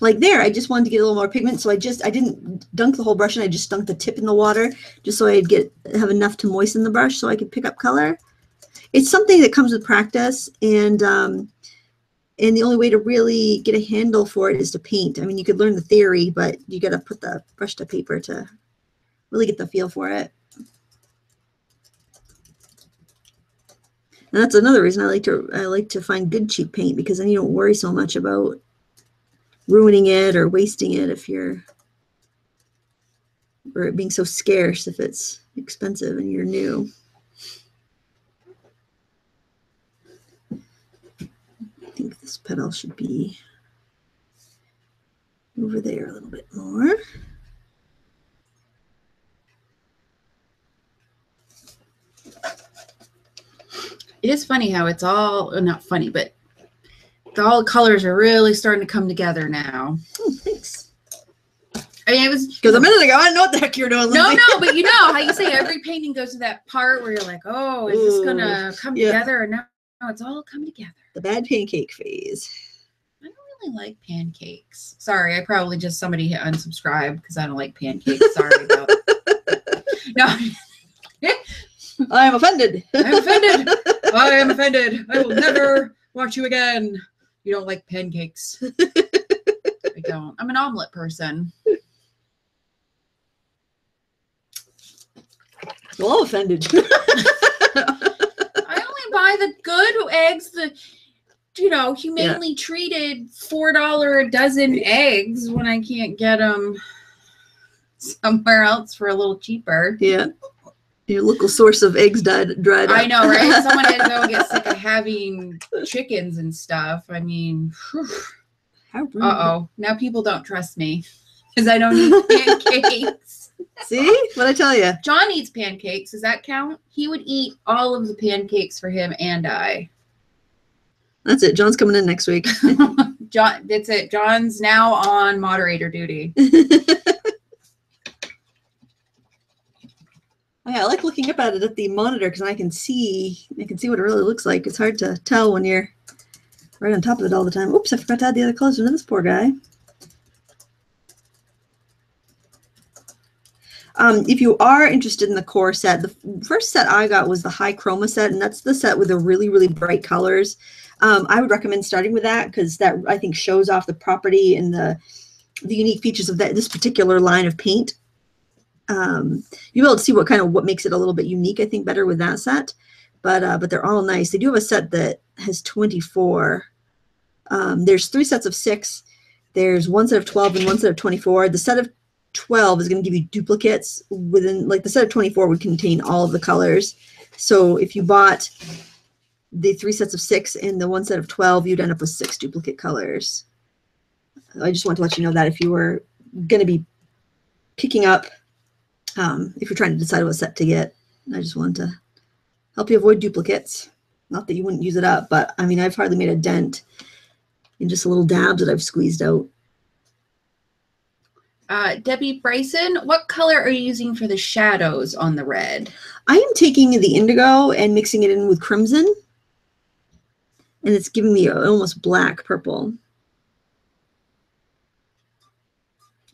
A: Like there, I just wanted to get a little more pigment, so I just, I didn't dunk the whole brush and I just dunked the tip in the water just so I'd get, have enough to moisten the brush so I could pick up color it's something that comes with practice and um, and the only way to really get a handle for it is to paint. I mean, you could learn the theory, but you got to put the brush to paper to really get the feel for it. And that's another reason I like to I like to find good cheap paint because then you don't worry so much about ruining it or wasting it if you're or it being so scarce if it's expensive and you're new. Think this petal should be over there a little bit more.
B: It is funny how it's all not funny, but the, all the colors are really starting to come together now.
A: Oh, thanks.
B: I mean, it was
A: because a minute ago I didn't know what the heck you're doing.
B: Lindsay. No, no, but you know how you say every painting goes to that part where you're like, oh, is Ooh, this gonna come yeah. together? And now it's all come together
A: the bad pancake phase.
B: I don't really like pancakes. Sorry, I probably just somebody hit unsubscribe because I don't like pancakes. Sorry about No.
A: I am offended.
B: I'm offended. I am offended. I will never watch you again. You don't like pancakes. I don't. I'm an omelet person.
A: Well, offended.
B: I only buy the good eggs, the you know, humanely yeah. treated four dollar a dozen eggs when I can't get them somewhere else for a little cheaper.
A: Yeah. Your local source of eggs died dried
B: up. I know, right? Someone had to go get sick of having chickens and stuff. I mean, uh oh. Now people don't trust me because I don't eat pancakes.
A: See what I tell you?
B: John eats pancakes. Does that count? He would eat all of the pancakes for him and I.
A: That's it. John's coming in next week.
B: John, that's it. John's now on moderator duty.
A: Oh, yeah, I like looking up at it at the monitor because I can see I can see what it really looks like. It's hard to tell when you're right on top of it all the time. Oops, I forgot to add the other colors into this poor guy. Um, if you are interested in the QoR set, the first set I got was the high chroma set, and that's the set with the really, really bright colors. Um, I would recommend starting with that because that I think shows off the property and the the unique features of that this particular line of paint. Um, you'll be able to see what kind of what makes it a little bit unique. I think better with that set, but uh, but they're all nice. They do have a set that has 24. Um, there's three sets of six. There's one set of 12 and one set of 24. The set of 12 is going to give you duplicates within like the set of 24 would contain all of the colors. So if you bought the three sets of six and the one set of 12, you'd end up with six duplicate colors. I just want to let you know that if you were going to be picking up, um, if you're trying to decide what set to get, I just wanted to help you avoid duplicates. Not that you wouldn't use it up, but I mean, I've hardly made a dent in just a little dabs that I've squeezed out.
B: Uh, Debbie Bryson, what color are you using for the shadows on the red?
A: I am taking the indigo and mixing it in with crimson and it's giving me almost black purple.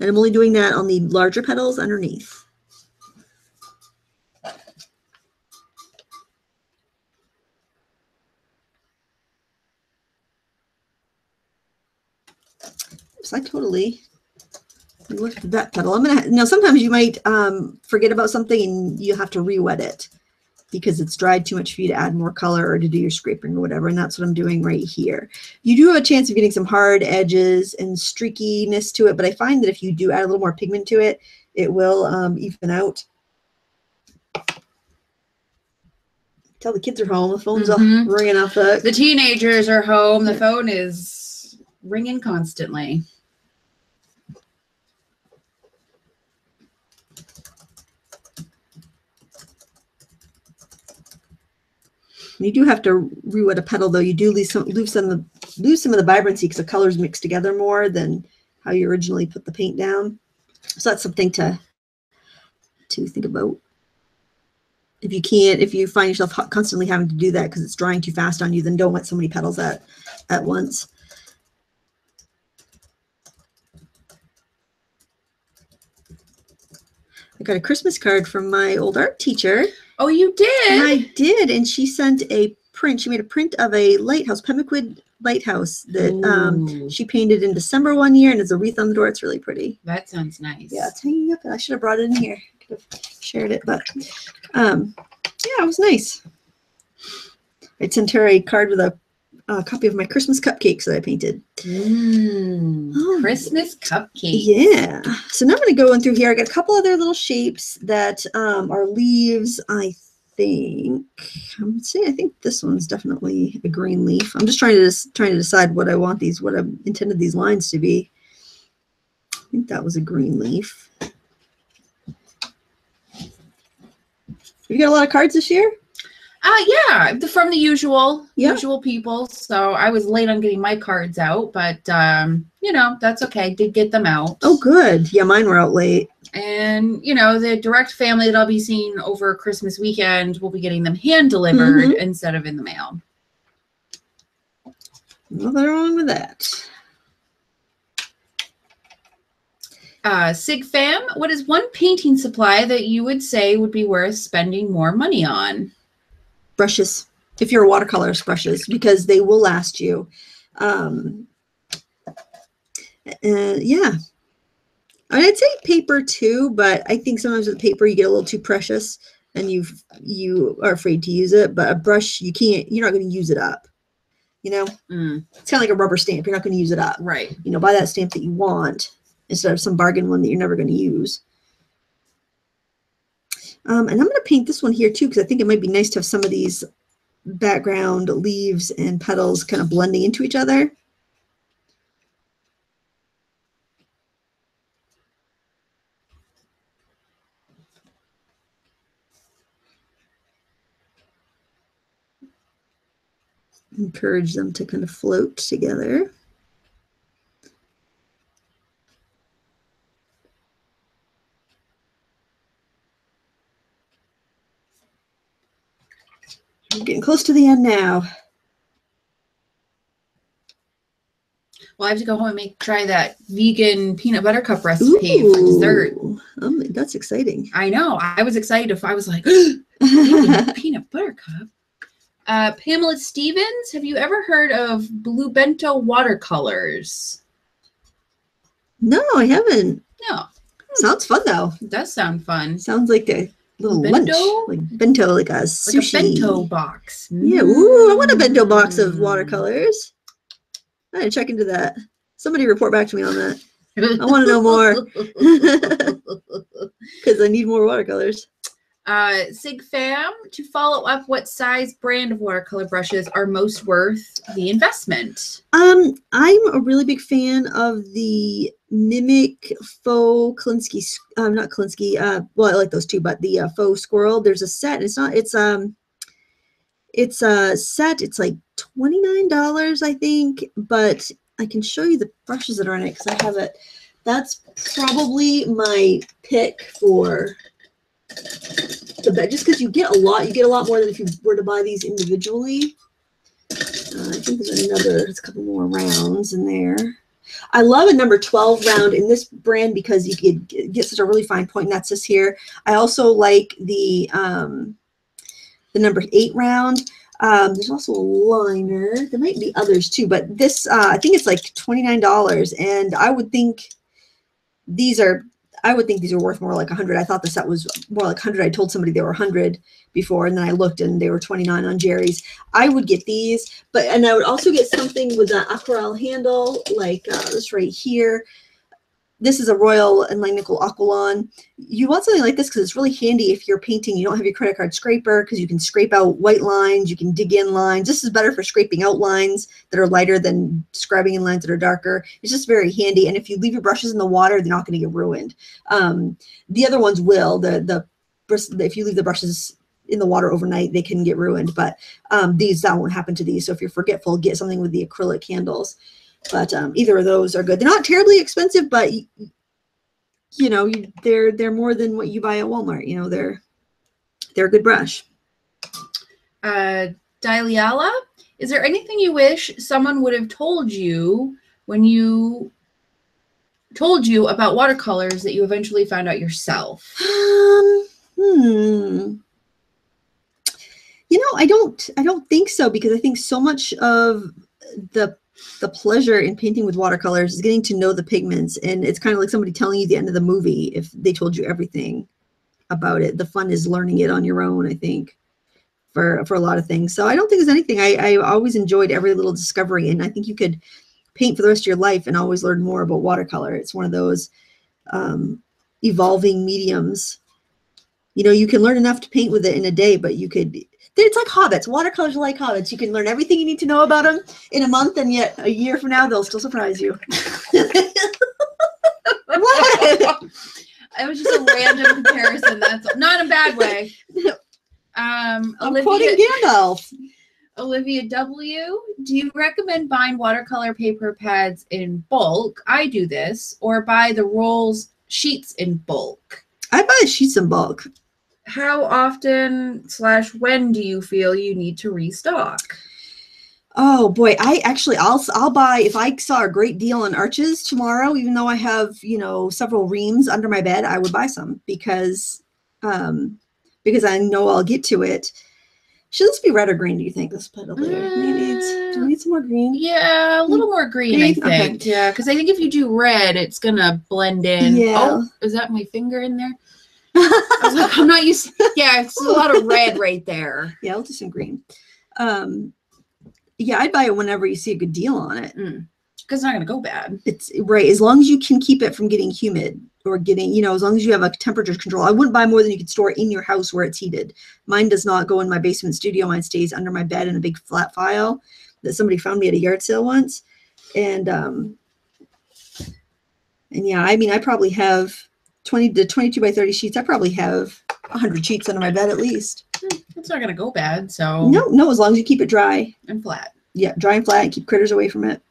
A: And I'm only doing that on the larger petals underneath. Oops, I totally at that petal. I'm gonna now sometimes you might um, forget about something and you have to re-wet it because it's dried too much for you to add more color or to do your scraping or whatever. And that's what I'm doing right here. You do have a chance of getting some hard edges and streakiness to it, but I find that if you do add a little more pigment to it, it will um, even out. Tell the kids are home. The phone's mm -hmm. ringing off the.
B: The teenagers are home. The phone is ringing constantly.
A: You do have to rewet a petal though. You do lose some lose some of the lose some of the vibrancy because the colors mix together more than how you originally put the paint down. So that's something to to think about. If you can't, if you find yourself constantly having to do that because it's drying too fast on you, then don't wet so many petals at at once. I got a Christmas card from my old art teacher.
B: Oh, you did?
A: I did, and she sent a print. She made a print of a lighthouse, Pemaquid lighthouse that um, she painted in December one year, and it's a wreath on the door. It's really pretty.
B: That sounds nice.
A: Yeah, it's hanging up. I should have brought it in here. Could have shared it, but um, yeah, it was nice. I sent her a card with a a copy of my Christmas cupcakes that I painted.
B: Mm, oh, Christmas cupcakes.
A: Yeah. So now I'm going to go in through here. I got a couple other little shapes that um, are leaves. I think I'm saying I think this one's definitely a green leaf. I'm just trying to just trying to decide what I want these, what I intended these lines to be. I think that was a green leaf. You got a lot of cards this year?
B: Uh yeah, from the usual yeah. usual people. So I was late on getting my cards out, but um, you know, that's okay. Did get them out.
A: Oh good. Yeah, mine were out late.
B: And you know, the direct family that I'll be seeing over Christmas weekend will be getting them hand delivered mm-hmm. instead of in the mail.
A: Nothing wrong with that.
B: Uh, Sig Fam, what is one painting supply that you would say would be worth spending more money on?
A: Brushes if you're a watercolorist brushes because they will last you. Um uh, yeah. I'd say paper too but i think sometimes with paper you get a little too precious and you you are afraid to use it but a brush you can't you're not going to use it up you know? Mm. it's kind of like a rubber stamp you're not going to use it up.
B: Right.
A: You know buy that stamp that you want instead of some bargain one that you're never going to use um, and I'm going to paint this one here too, because I think it might be nice to have some of these background leaves and petals kind of blending into each other. Encourage them to kind of float together. We're getting close to the end now.
B: Well, I have to go home and make try that vegan peanut butter cup recipe Ooh, for dessert.
A: Um, that's exciting.
B: I know. I was excited if I was like peanut butter cup. Uh, Pamela Stevens, have you ever heard of Blue Bento watercolors?
A: No, I haven't.
B: No.
A: Sounds fun though.
B: It does sound fun.
A: Sounds like a little bento? lunch, like bento, like a sushi.
B: Like a bento box.
A: Yeah. Ooh, I want a bento box of mm. watercolors. I didn't check into that. Somebody report back to me on that. I want to know more because I need more watercolors.
B: Uh, Sig Fam, to follow up, what size brand of watercolor brushes are most worth the investment?
A: Um, I'm a really big fan of the Mimik Faux Kolinsky, um, not Kolinsky, uh, well, I like those two, but the uh, Faux Squirrel. There's a set. It's not, it's, um, it's a set. It's like $29, I think, but I can show you the brushes that are in it because I have it. That's probably my pick for the bed just because you get a lot you get a lot more than if you were to buy these individually uh, i think there's another there's a couple more rounds in there i love a number 12 round in this brand because you could get such a really fine point and that's this here i also like the um the number eight round um, there's also a liner. There might be others too, but this, uh, I think it's like $29. And I would think these are I would think these are worth more like 100. I thought the set was more like 100. I told somebody they were 100 before, and then I looked and they were 29 on Jerry's. I would get these, but and I would also get something with an aquarelle handle like uh, this right here this is a Royal and Langnickel Aqualon. You want something like this because it's really handy if you're painting, you don't have your credit card scraper because you can scrape out white lines, you can dig in lines. This is better for scraping out lines that are lighter than scrubbing in lines that are darker. It's just very handy. And if you leave your brushes in the water, they're not going to get ruined. Um, the other ones will. The, the If you leave the brushes in the water overnight, they can get ruined. But um, these that won't happen to these. So if you're forgetful, get something with the acrylic handles. But um, either of those are good. They're not terribly expensive, but you know you, they're they're more than what you buy at Walmart. You know they're they're a good brush.
B: Uh, Daliala, is there anything you wish someone would have told you when you told you about watercolors that you eventually found out yourself?
A: Um, hmm. You know, I don't I don't think so because I think so much of the the pleasure in painting with watercolors is getting to know the pigments and it's kind of like somebody telling you the end of the movie if they told you everything about it. The fun is learning it on your own, I think. For, for a lot of things. So I don't think there's anything. I, I always enjoyed every little discovery, and I think you could paint for the rest of your life and always learn more about watercolor. It's one of those um, evolving mediums. You know, you can learn enough to paint with it in a day, but you could. It's like hobbits. Watercolors are like hobbits. You can learn everything you need to know about them in a month, and yet a year from now they'll still surprise you.
B: what? It was just a random comparison. That's not in a bad way. Um,
A: I'm Olivia, quoting Gandalf.
B: Olivia W. Do you recommend buying watercolor paper pads in bulk? I do this, or buy the rolls sheets in bulk.
A: I buy sheets in bulk.
B: How often slash when do you feel you need to restock?
A: Oh boy, I actually I'll I'll buy if I saw a great deal on arches tomorrow, even though I have, you know, several reams under my bed, I would buy some because um because I know I'll get to it. Should this be red or green, do you think? Let's put it there. Uh, do we need some more green?
B: Yeah, a little more green, green? I think. Okay. Yeah, because I think if you do red, it's gonna blend in. Yeah. Oh, is that my finger in there? I was like, I'm not used to, yeah, it's a lot of red right there.
A: Yeah, I'll do some green. Um yeah, I'd buy it whenever you see a good deal on it.
B: Mm because it's not going to go bad.
A: It's right as long as you can keep it from getting humid or getting, you know, as long as you have a temperature control. I wouldn't buy more than you could store in your house where it's heated. Mine does not go in my basement studio. Mine stays under my bed in a big flat file that somebody found me at a yard sale once. And um and yeah, I mean, I probably have 20 to 22 by 30 sheets. I probably have 100 sheets under my bed at least.
B: It's not going to go bad. So,
A: no, no, as long as you keep it dry
B: and flat.
A: Yeah, dry and flat and keep critters away from it.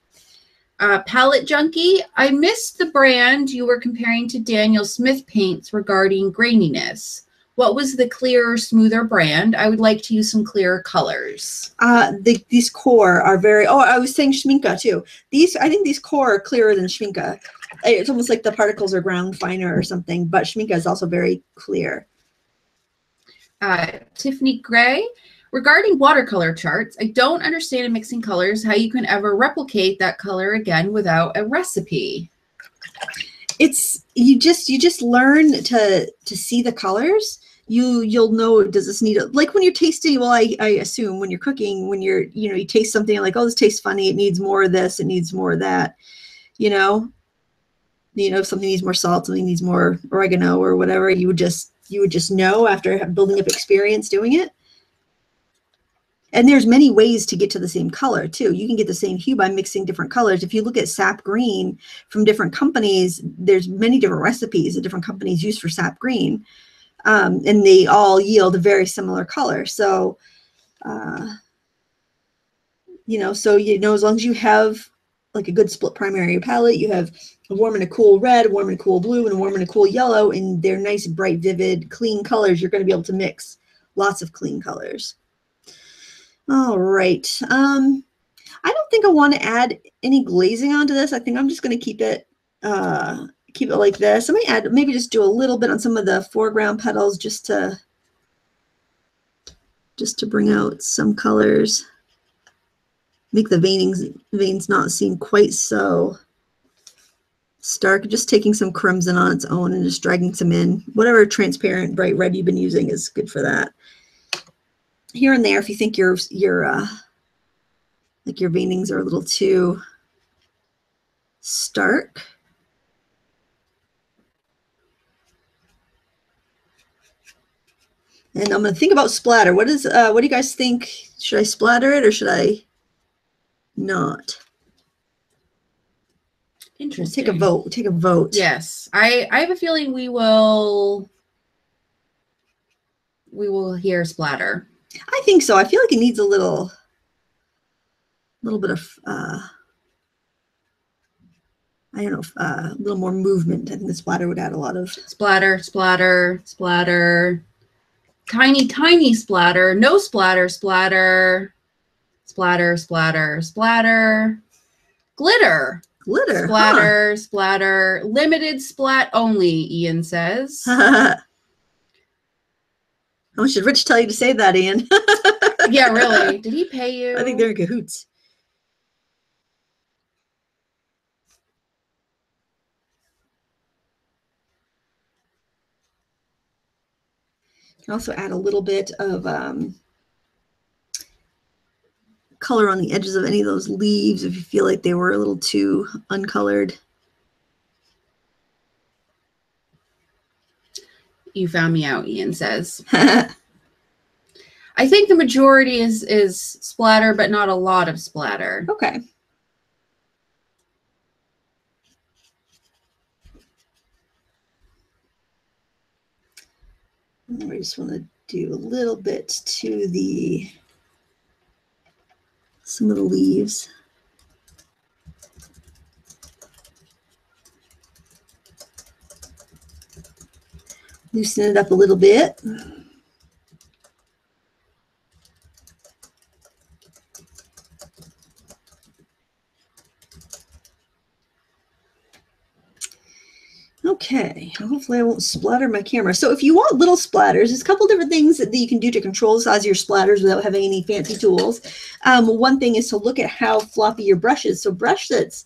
B: Uh, Palette Junkie, I missed the brand you were comparing to Daniel Smith paints regarding graininess. What was the clearer, smoother brand? I would like to use some clearer colors.
A: Uh, the, these QoR are very, oh, I was saying Schmincke too. These, I think these QoR are clearer than Schmincke. It's almost like the particles are ground finer or something, but Schmincke is also very clear.
B: Uh, Tiffany Gray, Regarding watercolor charts, I don't understand in mixing colors how you can ever replicate that color again without a recipe.
A: It's you just you just learn to to see the colors. You you'll know does this need a, like when you're tasting. Well, I I assume when you're cooking, when you're you know you taste something like oh this tastes funny, it needs more of this, it needs more of that. You know, you know if something needs more salt, something needs more oregano or whatever. You would just you would just know after building up experience doing it. And there's many ways to get to the same color too. You can get the same hue by mixing different colors. If you look at sap green from different companies there's many different recipes that different companies use for sap green um, and they all yield a very similar color. So uh, you know so you know as long as you have like a good split primary palette you have a warm and a cool red a warm and a cool blue and a warm and a cool yellow and they're nice bright vivid clean colors you're going to be able to mix lots of clean colors all right. Um, I don't think I want to add any glazing onto this. I think I'm just going to keep it uh, keep it like this. I may add maybe just do a little bit on some of the foreground petals just to just to bring out some colors. Make the veinings veins not seem quite so stark. Just taking some crimson on its own and just dragging some in. Whatever transparent bright red you've been using is good for that here and there if you think your your uh, like your veinings are a little too stark. And I'm going to think about splatter. What is uh, what do you guys think? Should I splatter it or should I not?
B: Interesting.
A: Take a vote. Take a vote.
B: Yes. I I have a feeling we will we will hear splatter.
A: I think so. I feel like it needs a little, a little bit of, uh, I don't know, uh, a little more movement. I think the splatter would add a lot of
B: splatter, splatter, splatter, tiny, tiny splatter, no splatter, splatter, splatter, splatter, splatter, glitter.
A: Glitter.
B: Splatter, huh. splatter, limited splat only, Ian says.
A: How much did Rich tell you to say that, Ian?
B: yeah, really. Did he pay you?
A: I think they're in cahoots. You can also add a little bit of um, color on the edges of any of those leaves if you feel like they were a little too uncolored.
B: You found me out, Ian says. I think the majority is is splatter, but not a lot of splatter.
A: Okay. We just want to do a little bit to the some of the leaves. Loosen it up a little bit. Okay, hopefully I won't splatter my camera. So if you want little splatters, there's a couple different things that, you can do to control the size of your splatters without having any fancy tools. Um, one thing is to look at how floppy your brush is. So brush that's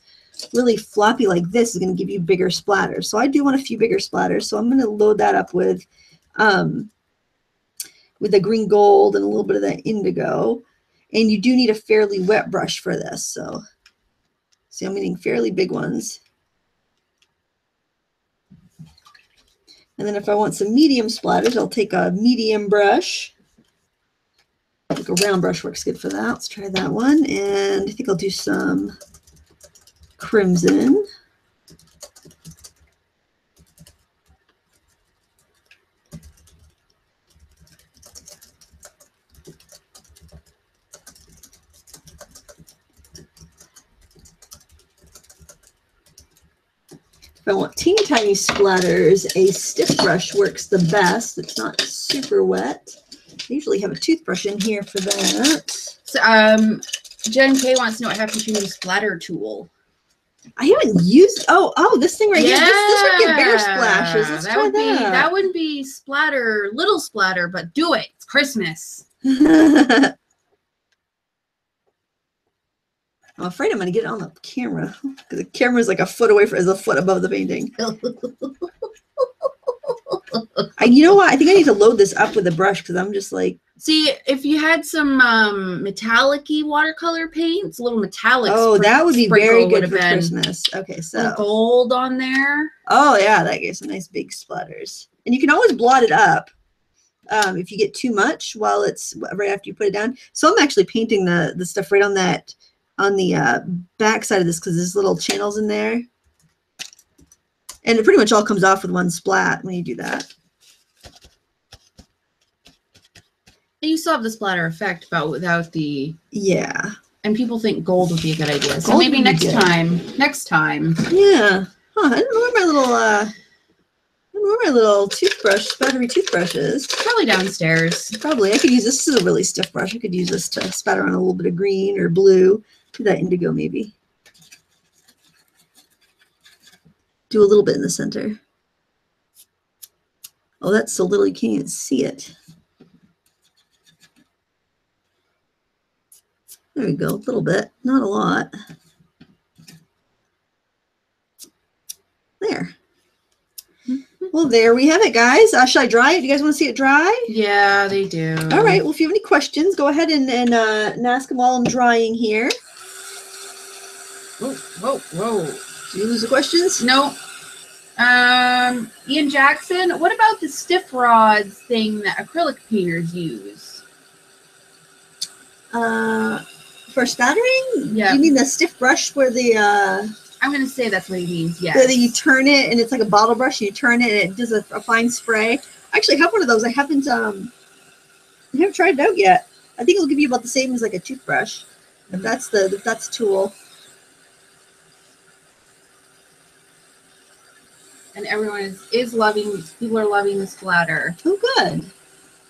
A: really floppy like this is going to give you bigger splatters. So I do want a few bigger splatters. So I'm going to load that up with, um, with a green gold and a little bit of that indigo. And you do need a fairly wet brush for this. So see, I'm getting fairly big ones. And then if I want some medium splatters, I'll take a medium brush. I think a round brush works good for that. Let's try that one. And I think I'll do some crimson. If I want teeny tiny splatters, a stiff brush works the best. It's not super wet. I usually have a toothbrush in here for that.
B: So, um, Jen K wants to know what happens to your splatter tool.
A: I haven't used. Oh, oh, this thing right yeah. here. This, this would get bear splashes. Let's
B: that
A: try
B: would
A: that.
B: Be, that wouldn't be splatter, little splatter, but do it. It's Christmas.
A: I'm afraid I'm going to get it on the camera because the camera is like a foot away from, is a foot above the painting. I, you know what? I think I need to load this up with a brush because I'm just like.
B: See, if you had some um, metallic-y watercolor paints, a little metallic.
A: Oh, that would be very good for Christmas. Okay, so
B: gold on there.
A: Oh yeah, that gives some nice big splatters. And you can always blot it up um, if you get too much while it's right after you put it down. So I'm actually painting the the stuff right on that on the uh, back side of this because there's little channels in there. And it pretty much all comes off with one splat when you do that.
B: And you still have the splatter effect, but without the
A: yeah.
B: And people think gold would be a good idea. So gold maybe next time. Next time.
A: Yeah. Huh, I don't know my little uh I don't know my little toothbrush, spattery toothbrushes.
B: Probably downstairs.
A: Probably. I could use this. This is a really stiff brush. I could use this to spatter on a little bit of green or blue. Do that indigo maybe. Do a little bit in the center. Oh, that's so little you can't even see it. There we go, a little bit, not a lot. There. Well, there we have it, guys. Uh, should I dry it? Do you guys want to see it dry?
B: Yeah, they do.
A: All right. Well, if you have any questions, go ahead and, and, uh, and ask them while I'm drying here.
B: Whoa, whoa, whoa.
A: Did you lose the questions?
B: No. Um, Ian Jackson, what about the stiff rods thing that acrylic painters use?
A: Uh, for spattering?
B: Yeah.
A: You mean the stiff brush where the uh
B: I'm gonna say that's what he means, yeah.
A: That you turn it and it's like a bottle brush, you turn it and it does a, a fine spray. I actually have one of those. I haven't um I haven't tried it out yet. I think it'll give you about the same as like a toothbrush. If that's the if that's the tool.
B: And everyone is, is loving people are loving the splatter.
A: Oh good.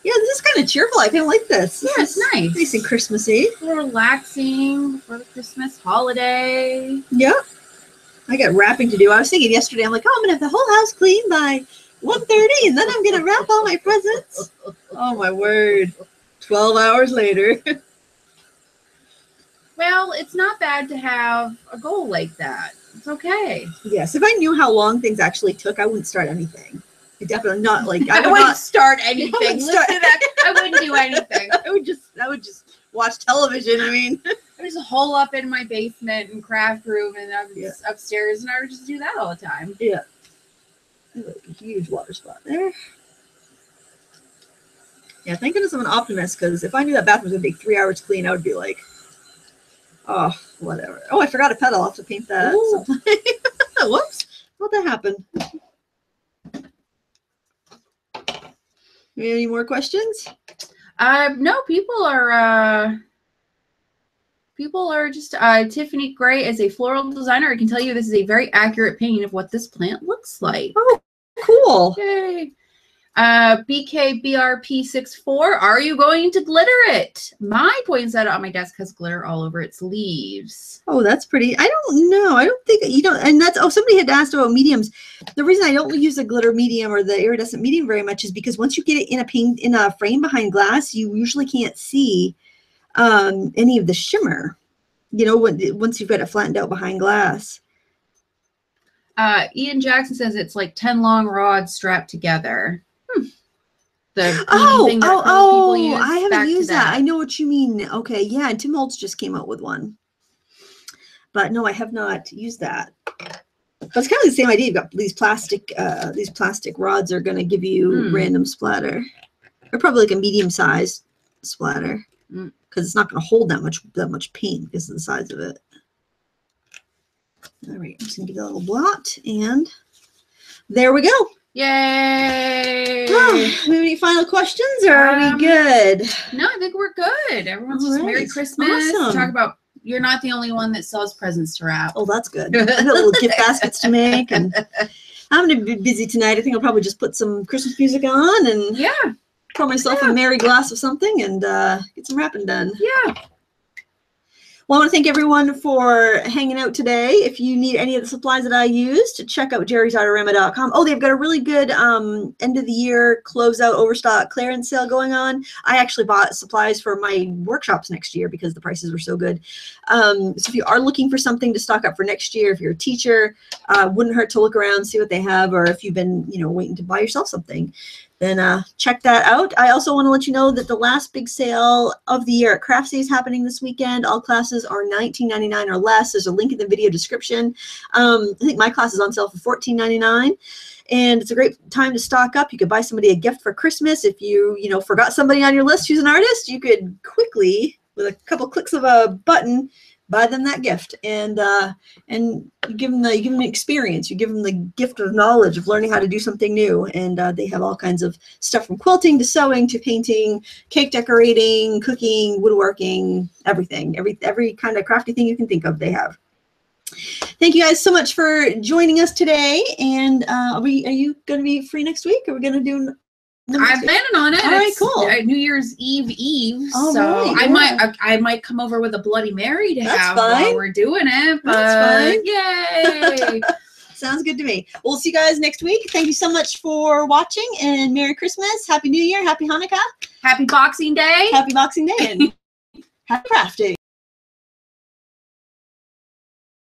A: Yeah, this is kind of cheerful. I kind of like this.
B: Yeah, it's nice.
A: Nice and Christmassy.
B: Relaxing for the Christmas holiday.
A: Yep. I got wrapping to do. I was thinking yesterday, I'm like, oh, I'm gonna have the whole house clean by 1.30 and then I'm gonna wrap all my presents. Oh my word. 12 hours later.
B: well, it's not bad to have a goal like that. It's okay.
A: Yes. If I knew how long things actually took, I wouldn't start anything. I definitely not like
B: I,
A: I
B: would
A: would
B: not
A: not
B: start anything.
A: I would
B: Listen
A: start-.
B: I wouldn't do anything.
A: I would just I would just watch television. I mean
B: I a hole up in my basement and craft room and I was
A: Yeah.
B: upstairs and I would just do that all the time.
A: Like a huge water spot there. Yeah, thank goodness I'm an optimist because if I knew that bathroom was gonna take three hours to clean, I would be like, oh, whatever. Oh, I forgot a petal. I'll have to paint that. Whoops. How'd that happen? Any more questions?
B: Uh, no, people are uh, people are just uh, Tiffany Gray is a floral designer. I can tell you this is a very accurate painting of what this plant looks like.
A: Oh, cool.
B: Yay. Uh, BKBRP64, are you going to glitter it? My poinsettia on my desk has glitter all over its leaves.
A: Oh, that's pretty. I don't know. I don't think you don't. And that's oh, somebody had asked about mediums. The reason I don't use the glitter medium or the iridescent medium very much is because once you get it in a paint in a frame behind glass, you usually can't see um, any of the shimmer. You know, when once you've got it flattened out behind glass.
B: Uh, Ian Jackson says it's like 10 long rods strapped together. Hmm. The
A: Oh,
B: thing that
A: oh, oh!
B: use,
A: I haven't used that. I know what you mean. Okay, yeah. And Tim Holtz just came out with one, but no, I have not used that. But it's kind of the same idea. You've got these plastic, uh, these plastic rods are going to give you
B: Hmm.
A: random splatter, or probably like a medium-sized splatter, because
B: Mm.
A: it's not going to hold that much that much paint because of the size of it. All right, I'm just gonna give that a little blot, and there we go.
B: Yay!
A: Any final questions, or are
B: Um,
A: we good?
B: no, I think we're good. Everyone's
A: All
B: just Merry
A: right.
B: Christmas.
A: Awesome.
B: Talk about you're not the only one that sells presents to wrap.
A: Oh, that's good. I got little gift baskets to make, and I'm gonna be busy tonight. I think I'll probably just put some Christmas music on and
B: Yeah,
A: pour myself
B: Yeah.
A: a merry glass of something and uh, get some wrapping done.
B: yeah.
A: Well, I want to thank everyone for hanging out today. If you need any of the supplies that I used, check out jerrysartarama.com. Oh, they've got a really good um, end of the year closeout overstock clearance sale going on. I actually bought supplies for my workshops next year because the prices were so good. Um, so if you are looking for something to stock up for next year, if you're a teacher, uh, wouldn't hurt to look around, see what they have, or if you've been, you know, waiting to buy yourself something, then uh, check that out. I also want to let you know that the last big sale of the year at Craftsy is happening this weekend. All classes are $19.99 or less. There's a link in the video description. Um, I think my class is on sale for $14.99 and it's a great time to stock up. You could buy somebody a gift for Christmas. If you, you know, forgot somebody on your list who's an artist, you could quickly, with a couple clicks of a button, buy them that gift and uh, and you give them the you give them experience. You give them the gift of knowledge of learning how to do something new. And uh, they have all kinds of stuff from quilting to sewing to painting, cake decorating, cooking, woodworking, everything. Every every kind of crafty thing you can think of, they have. Thank you guys so much for joining us today. And uh, are we are you going to be free next week? Are we going to do?
B: I'm planning on it.
A: All right,
B: It's,
A: cool.
B: uh, New Year's Eve Eve,
A: All
B: so
A: right,
B: I
A: yeah.
B: might I, I might come over with a Bloody Mary to
A: That's
B: have
A: fine.
B: while we're doing it. But
A: That's fine.
B: yay!
A: Sounds good to me. We'll see you guys next week. Thank you so much for watching and Merry Christmas, Happy New Year, Happy Hanukkah,
B: Happy Boxing Day.
A: Happy Boxing Day, and Happy Crafting.